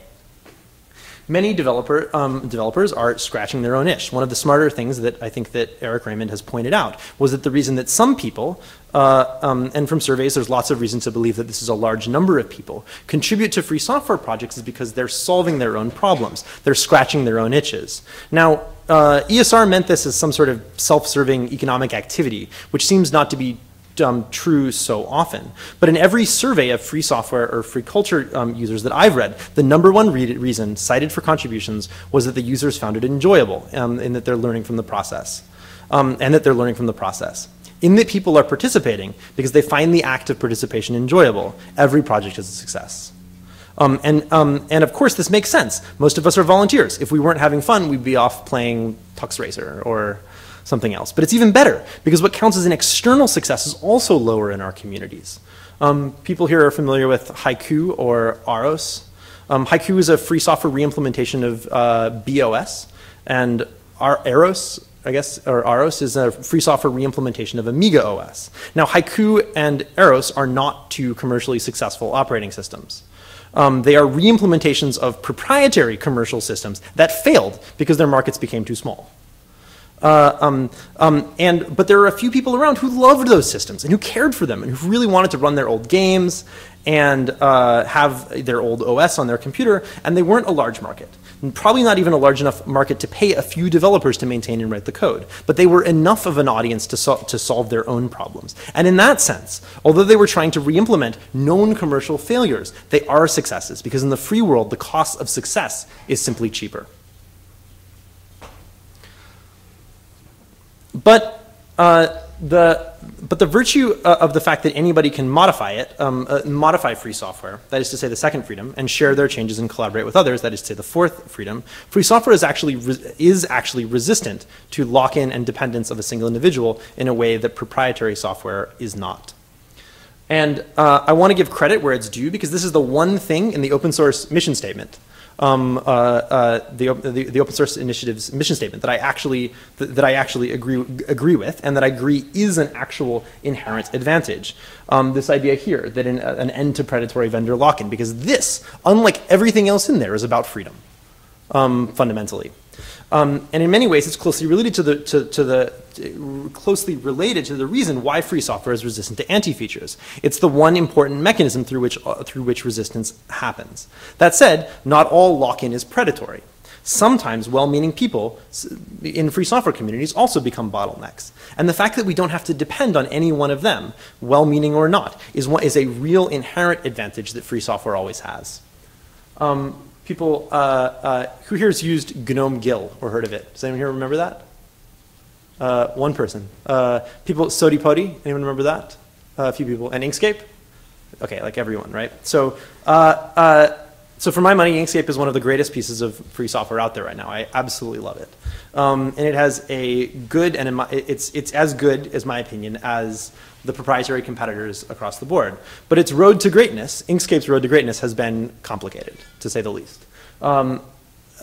many developer, um, developers are scratching their own itch. One of the smarter things that I think that Eric Raymond has pointed out was that the reason that some people, uh, um, and from surveys there's lots of reasons to believe that this is a large number of people, contribute to free software projects is because they're solving their own problems. They're scratching their own itches. Now, uh, ESR meant this as some sort of self-serving economic activity, which seems not to be um, true so often. But in every survey of free software or free culture um, users that I've read, the number one re reason cited for contributions was that the users found it enjoyable um, and that they're learning from the process. Um, and that they're learning from the process. In that people are participating because they find the act of participation enjoyable, every project is a success. Um, and, um, and of course, this makes sense. Most of us are volunteers. If we weren't having fun, we'd be off playing Tux Racer or something else. But it's even better because what counts as an external success is also lower in our communities. Um, people here are familiar with Haiku or Aros. Um, Haiku is a free software reimplementation of uh, BeOS, and Aros, I guess, or Aros is a free software reimplementation of Amiga OS. Now, Haiku and Aros are not two commercially successful operating systems. Um, they are reimplementations of proprietary commercial systems that failed because their markets became too small. Uh, um, um, and but there are a few people around who loved those systems and who cared for them and who really wanted to run their old games and uh, have their old OS on their computer, and they weren't a large market. And probably not even a large enough market to pay a few developers to maintain and write the code. But they were enough of an audience to, sol to solve their own problems. And in that sense, although they were trying to re-implement known commercial failures, they are successes because in the free world, the cost of success is simply cheaper. But uh, the but the virtue uh, of the fact that anybody can modify it, um, uh, modify free software, that is to say the second freedom, and share their changes and collaborate with others, that is to say the fourth freedom, free software is actually, is actually resistant to lock-in and dependence of a single individual in a way that proprietary software is not. And uh, I want to give credit where it's due because this is the one thing in the open source mission statement um, uh, uh, the, the, the, open source initiative's mission statement that I actually that, that, I actually agree agree with, and that I agree is an actual inherent advantage. Um, this idea here that an, an end to predatory vendor lock-in, because this, unlike everything else in there, is about freedom um, fundamentally. Um, and in many ways, it's closely related to the, to, to the to, closely related to the reason why free software is resistant to anti-features. It's the one important mechanism through which, uh, through which resistance happens. That said, not all lock-in is predatory. Sometimes well-meaning people in free software communities also become bottlenecks. And the fact that we don't have to depend on any one of them, well-meaning or not, is, one, is a real inherent advantage that free software always has. Um, people, uh, uh, who here has used GNOME Gill or heard of it? Does anyone here remember that? Uh, one person. Uh, people, Sodipodi, anyone remember that? Uh, a few people. And Inkscape? Okay, like everyone, right? So, uh, so for my money, Inkscape is one of the greatest pieces of free software out there right now. I absolutely love it. Um, and it has a good, and it's, it's as good, as my opinion, as the proprietary competitors across the board. But its road to greatness, Inkscape's road to greatness, has been complicated, to say the least. Um,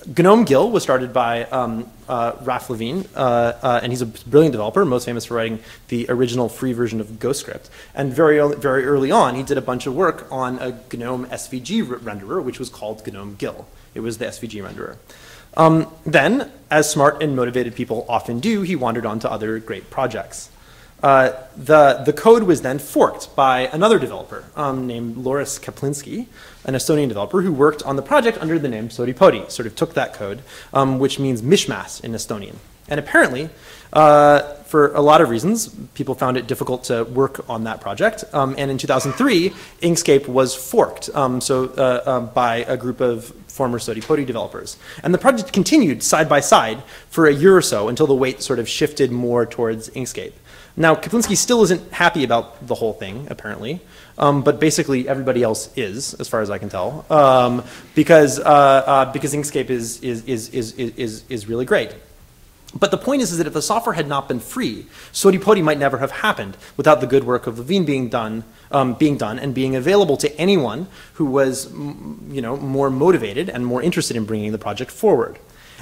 GNOME Gill was started by um, uh, Raph Levien, uh, uh, and he's a brilliant developer, most famous for writing the original free version of GhostScript. And very early, very early on, he did a bunch of work on a GNOME SVG renderer, which was called GNOME Gill. It was the SVG renderer. Um, then, as smart and motivated people often do, he wandered on to other great projects. Uh, the, the code was then forked by another developer um, named Lauris Kaplinski, an Estonian developer who worked on the project under the name Sodipodi, sort of took that code, um, which means mishmash in Estonian. And apparently, uh, for a lot of reasons, people found it difficult to work on that project. Um, and in 2003, Inkscape was forked um, so, uh, uh, by a group of former Sodipodi developers. And the project continued side by side for a year or so until the weight sort of shifted more towards Inkscape. Now, Kaplinski still isn't happy about the whole thing, apparently, um, but basically everybody else is, as far as I can tell, um, because, uh, uh, because Inkscape is, is, is, is, is, is really great. But the point is, is that if the software had not been free, Sodipodi might never have happened without the good work of Levien being done, um, being done and being available to anyone who was you know, more motivated and more interested in bringing the project forward.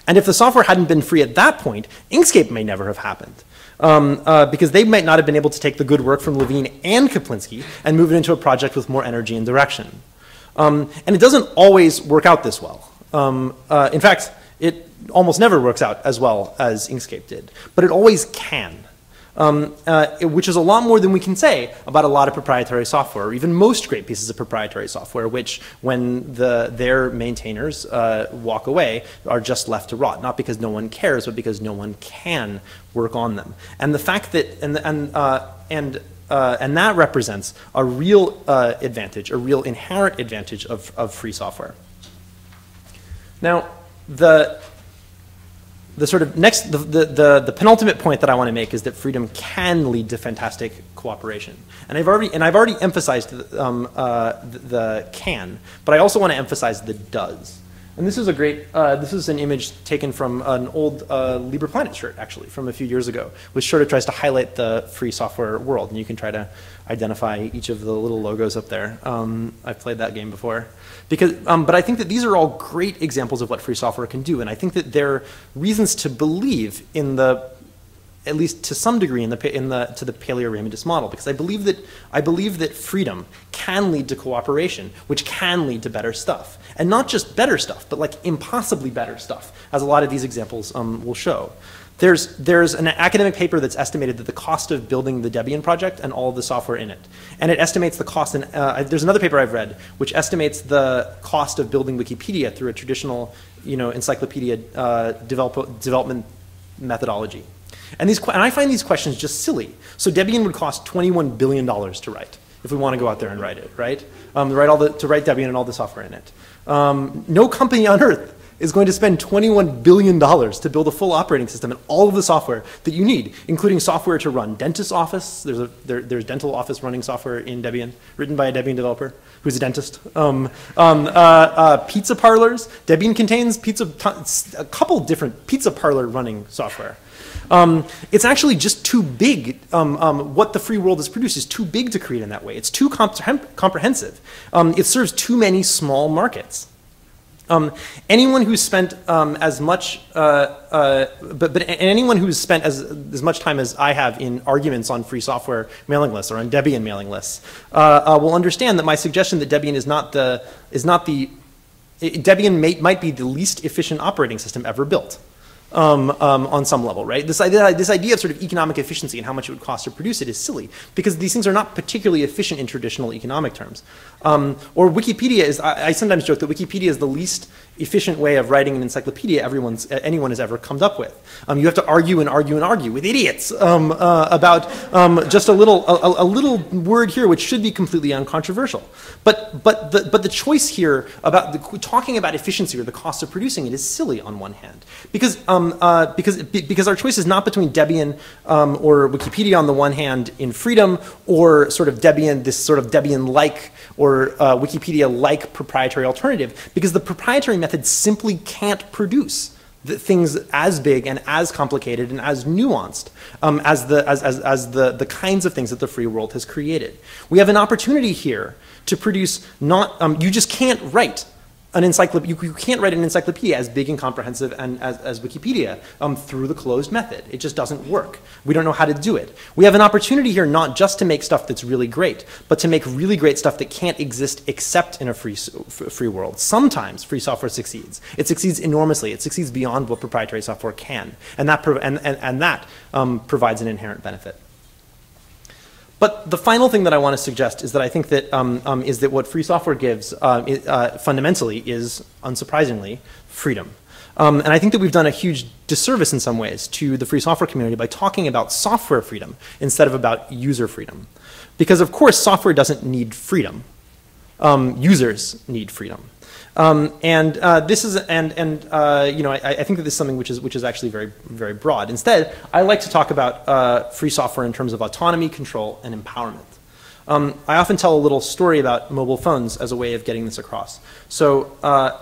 And if the software hadn't been free at that point, Inkscape may never have happened um, uh, because they might not have been able to take the good work from Levien and Kaplinski and move it into a project with more energy and direction. Um, and it doesn't always work out this well. Um, uh, in fact, it almost never works out as well as Inkscape did, but it always can um, uh, which is a lot more than we can say about a lot of proprietary software, or even most great pieces of proprietary software, which when the, their maintainers uh, walk away are just left to rot, not because no one cares, but because no one can work on them. And the fact that, and, and, uh, and uh, and that represents a real uh, advantage, a real inherent advantage of, of free software. Now, the the sort of next, the, the, the, the, penultimate point that I want to make is that freedom can lead to fantastic cooperation. And I've already, and I've already emphasized um, uh, the, the, can, but I also want to emphasize the does. And this is a great, uh, this is an image taken from an old uh, LibrePlanet shirt, actually, from a few years ago, which sort of tries to highlight the free software world. And you can try to identify each of the little logos up there. Um, I've played that game before. Because, um, but I think that these are all great examples of what free software can do. And I think that there are reasons to believe in the at least to some degree in the, in the, to the paleo-Raymondist model, because I believe, that, I believe that freedom can lead to cooperation, which can lead to better stuff. And not just better stuff, but like impossibly better stuff, as a lot of these examples um, will show. There's, there's an academic paper that's estimated that the cost of building the Debian project and all the software in it, and it estimates the cost, and uh, there's another paper I've read which estimates the cost of building Wikipedia through a traditional you know, encyclopedia uh, develop, development methodology. And, these, and I find these questions just silly. So Debian would cost $21 billion to write if we want to go out there and write it, right? Um, to, write all the, to write Debian and all the software in it. Um, no company on earth is going to spend $21 billion to build a full operating system and all of the software that you need, including software to run dentist office. There's, a, there, there's dental office running software in Debian, written by a Debian developer who's a dentist. Um, um, uh, uh, pizza parlors. Debian contains pizza, a couple different pizza parlor running software. Um, it's actually just too big. Um, um, what the free world has produced is too big to create in that way. It's too comprehensive. Um, it serves too many small markets. Um, anyone who's spent um, as much, uh, uh, but, but anyone who's spent as, as much time as I have in arguments on free software mailing lists or on Debian mailing lists uh, uh will understand that my suggestion that Debian is not the, is not the Debian may, might be the least efficient operating system ever built um, um, on some level, right? This idea, this idea of sort of economic efficiency and how much it would cost to produce it is silly because these things are not particularly efficient in traditional economic terms. Um, or Wikipedia is, I, I, sometimes joke that Wikipedia is the least efficient way of writing an encyclopedia everyone's, anyone has ever come up with. Um, you have to argue and argue and argue with idiots um, uh, about um, just a little, a, a, little word here which should be completely uncontroversial. But, but, the, but the choice here about the, talking about efficiency or the cost of producing it is silly on one hand. Because, um, uh, because, because our choice is not between Debian um, or Wikipedia on the one hand in freedom or sort of Debian, this sort of Debian-like or uh, Wikipedia-like proprietary alternative, because the proprietary method simply can't produce things as big and as complicated and as nuanced um, as, the, as, as, as the, the kinds of things that the free world has created. We have an opportunity here to produce not, um, you just can't write an encyclopedia, you, you, can't write an encyclopedia as big and comprehensive and as, as Wikipedia um, through the closed method. It just doesn't work. We don't know how to do it. We have an opportunity here not just to make stuff that's really great, but to make really great stuff that can't exist except in a free, free world. Sometimes free software succeeds. It succeeds enormously. It succeeds beyond what proprietary software can. And that, and, and, and that um, provides an inherent benefit. But the final thing that I want to suggest is that I think that um, um, is that what free software gives uh, uh, fundamentally is, unsurprisingly, freedom. Um, and I think that we've done a huge disservice in some ways to the free software community by talking about software freedom instead of about user freedom. Because of course software doesn't need freedom. Um, users need freedom. Um, and uh, this is, and, and uh, you know, I, I, think that this is something which is, which is actually very, very broad. Instead, I like to talk about uh, free software in terms of autonomy, control, and empowerment. Um, I often tell a little story about mobile phones as a way of getting this across. So, uh,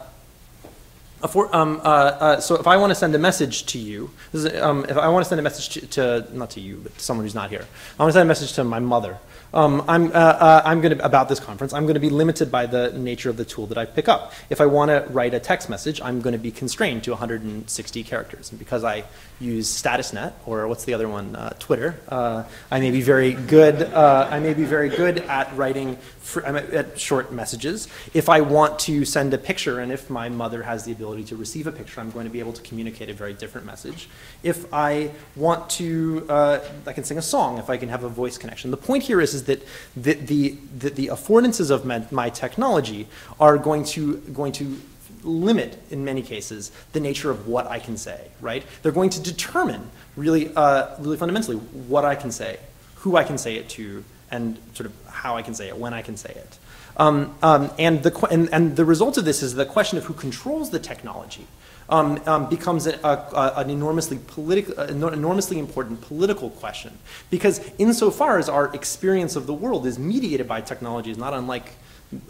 for, um, uh, uh, so if I want to send a message to you, is, um, if I want to send a message to, to, not to you, but to someone who's not here, I want to send a message to my mother um, I'm, uh, uh, I'm going to, about this conference, I'm going to be limited by the nature of the tool that I pick up. If I want to write a text message, I'm going to be constrained to 160 characters. And because I use StatusNet, or what's the other one, uh, Twitter, uh, I may be very good, uh, I may be very good at writing at short messages. If I want to send a picture, and if my mother has the ability to receive a picture, I'm going to be able to communicate a very different message. If I want to, uh, I can sing a song, if I can have a voice connection. The point here is, is that the, the, the, the affordances of my, my technology are going to, going to limit, in many cases, the nature of what I can say, right? They're going to determine, really, uh, really fundamentally, what I can say, who I can say it to, and sort of how I can say it, when I can say it. Um, um, and, the, and, and, the result of this is the question of who controls the technology um, um becomes a, a, an enormously, politi- enormously important political question. Because insofar as our experience of the world is mediated by technology, is not unlike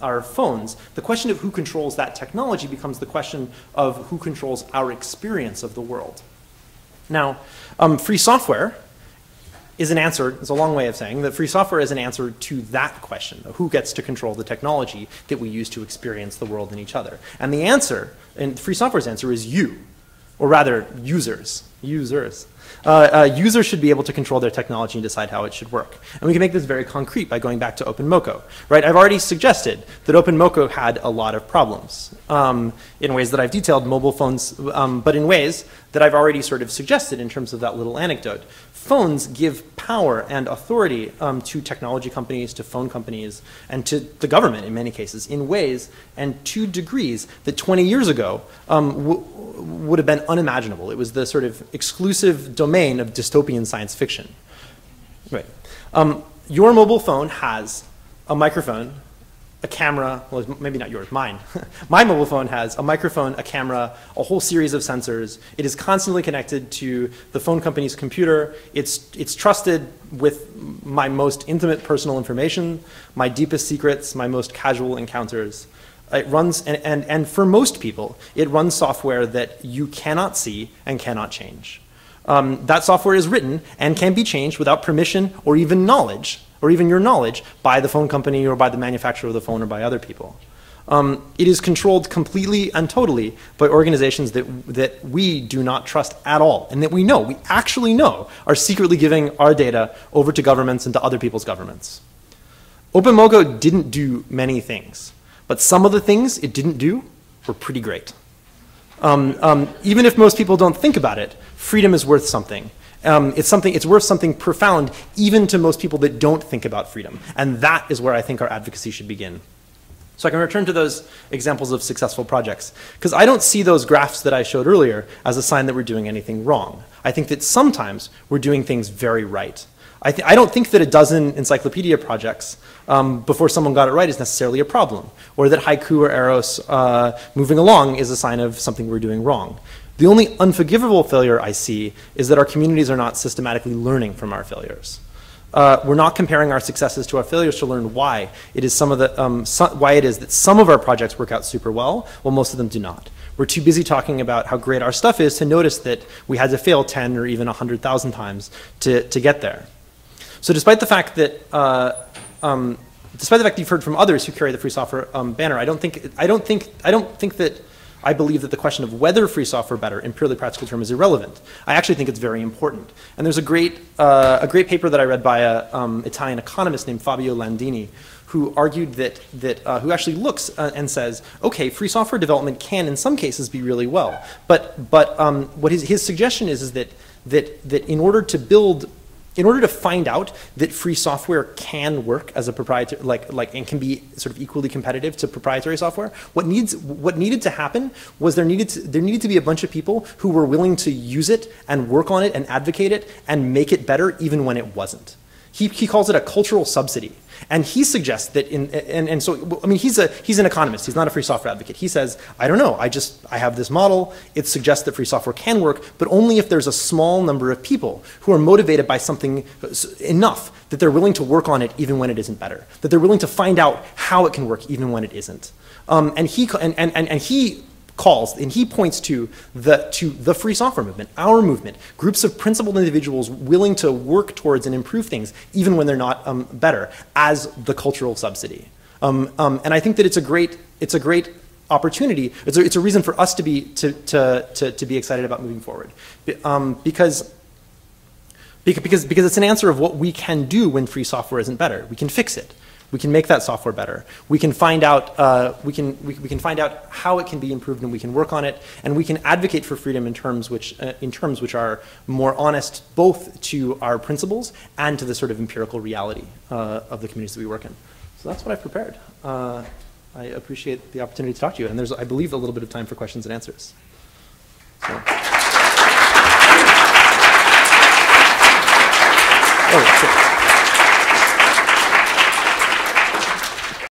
our phones, the question of who controls that technology becomes the question of who controls our experience of the world. Now, um, free software is an answer, it's a long way of saying that free software is an answer to that question who gets to control the technology that we use to experience the world and each other. And the answer, and free software's answer is you, or rather users, users. Uh, uh, users should be able to control their technology and decide how it should work. And we can make this very concrete by going back to OpenMoko, right? I've already suggested that OpenMoko had a lot of problems um, in ways that I've detailed mobile phones, um, but in ways that I've already sort of suggested in terms of that little anecdote phones give power and authority um, to technology companies, to phone companies, and to the government in many cases in ways and to degrees that 20 years ago um, would have been unimaginable. It was the sort of exclusive domain of dystopian science fiction. Right. Um, your mobile phone has a microphone a camera, well, maybe not yours, mine. <laughs> My mobile phone has a microphone, a camera, a whole series of sensors. It is constantly connected to the phone company's computer. It's, it's trusted with my most intimate personal information, my deepest secrets, my most casual encounters. It runs, and, and, and for most people, it runs software that you cannot see and cannot change. Um, that software is written and can be changed without permission or even knowledge or even your knowledge by the phone company or by the manufacturer of the phone or by other people. Um, it is controlled completely and totally by organizations that, that we do not trust at all and that we know, we actually know, are secretly giving our data over to governments and to other people's governments. OpenMoko didn't do many things, but some of the things it didn't do were pretty great. Um, um, even if most people don't think about it, freedom is worth something. Um, it's something, it's worth something profound even to most people that don't think about freedom. And that is where I think our advocacy should begin. So I can return to those examples of successful projects. Because I don't see those graphs that I showed earlier as a sign that we're doing anything wrong. I think that sometimes we're doing things very right. I, I don't think that a dozen encyclopedia projects um, before someone got it right is necessarily a problem, or that haiku or Aros uh, moving along is a sign of something we're doing wrong. The only unforgivable failure I see is that our communities are not systematically learning from our failures. Uh, we're not comparing our successes to our failures to learn why it is some of the um, why it is that some of our projects work out super well, while most of them do not. We're too busy talking about how great our stuff is to notice that we had to fail 10 or even 100,000 times to, to get there. So despite the fact that uh, um, despite the fact that you've heard from others who carry the free software um, banner, I don't think I don't think I don't think that I believe that the question of whether free software is better in purely practical terms is irrelevant. I actually think it's very important. And there's a great, uh, a great paper that I read by an um, Italian economist named Fabio Landini who argued that, that uh, who actually looks uh, and says, okay, free software development can in some cases be really well. But, but um, what his, his suggestion is, is that, that, that in order to build in order to find out that free software can work as a proprietary, like, like, and can be sort of equally competitive to proprietary software, what needs, what needed to happen was there needed to, there needed to be a bunch of people who were willing to use it and work on it and advocate it and make it better even when it wasn't. He, he calls it a cultural subsidy. And he suggests that in, and, and so, I mean, he's, a, he's an economist. He's not a free software advocate. He says, I don't know. I just, I have this model. It suggests that free software can work, but only if there's a small number of people who are motivated by something enough that they're willing to work on it even when it isn't better, that they're willing to find out how it can work even when it isn't. Um, and, he, and, and, and he calls, and he points to the, to the free software movement, our movement, groups of principled individuals willing to work towards and improve things, even when they're not um, better, as the cultural subsidy. Um, um, and I think that it's a great, it's a great opportunity. It's a, it's a reason for us to be, to, to, to, to be excited about moving forward. Um, because because, because it's an answer of what we can do when free software isn't better. We can fix it. We can make that software better. We can find out, uh, we, can, we, we, can find out how it can be improved and we can work on it. And we can advocate for freedom in terms which, uh, in terms which are more honest both to our principles and to the sort of empirical reality uh, of the communities that we work in. So that's what I've prepared. Uh, I appreciate the opportunity to talk to you. And there's, I believe, a little bit of time for questions and answers. So. Oh,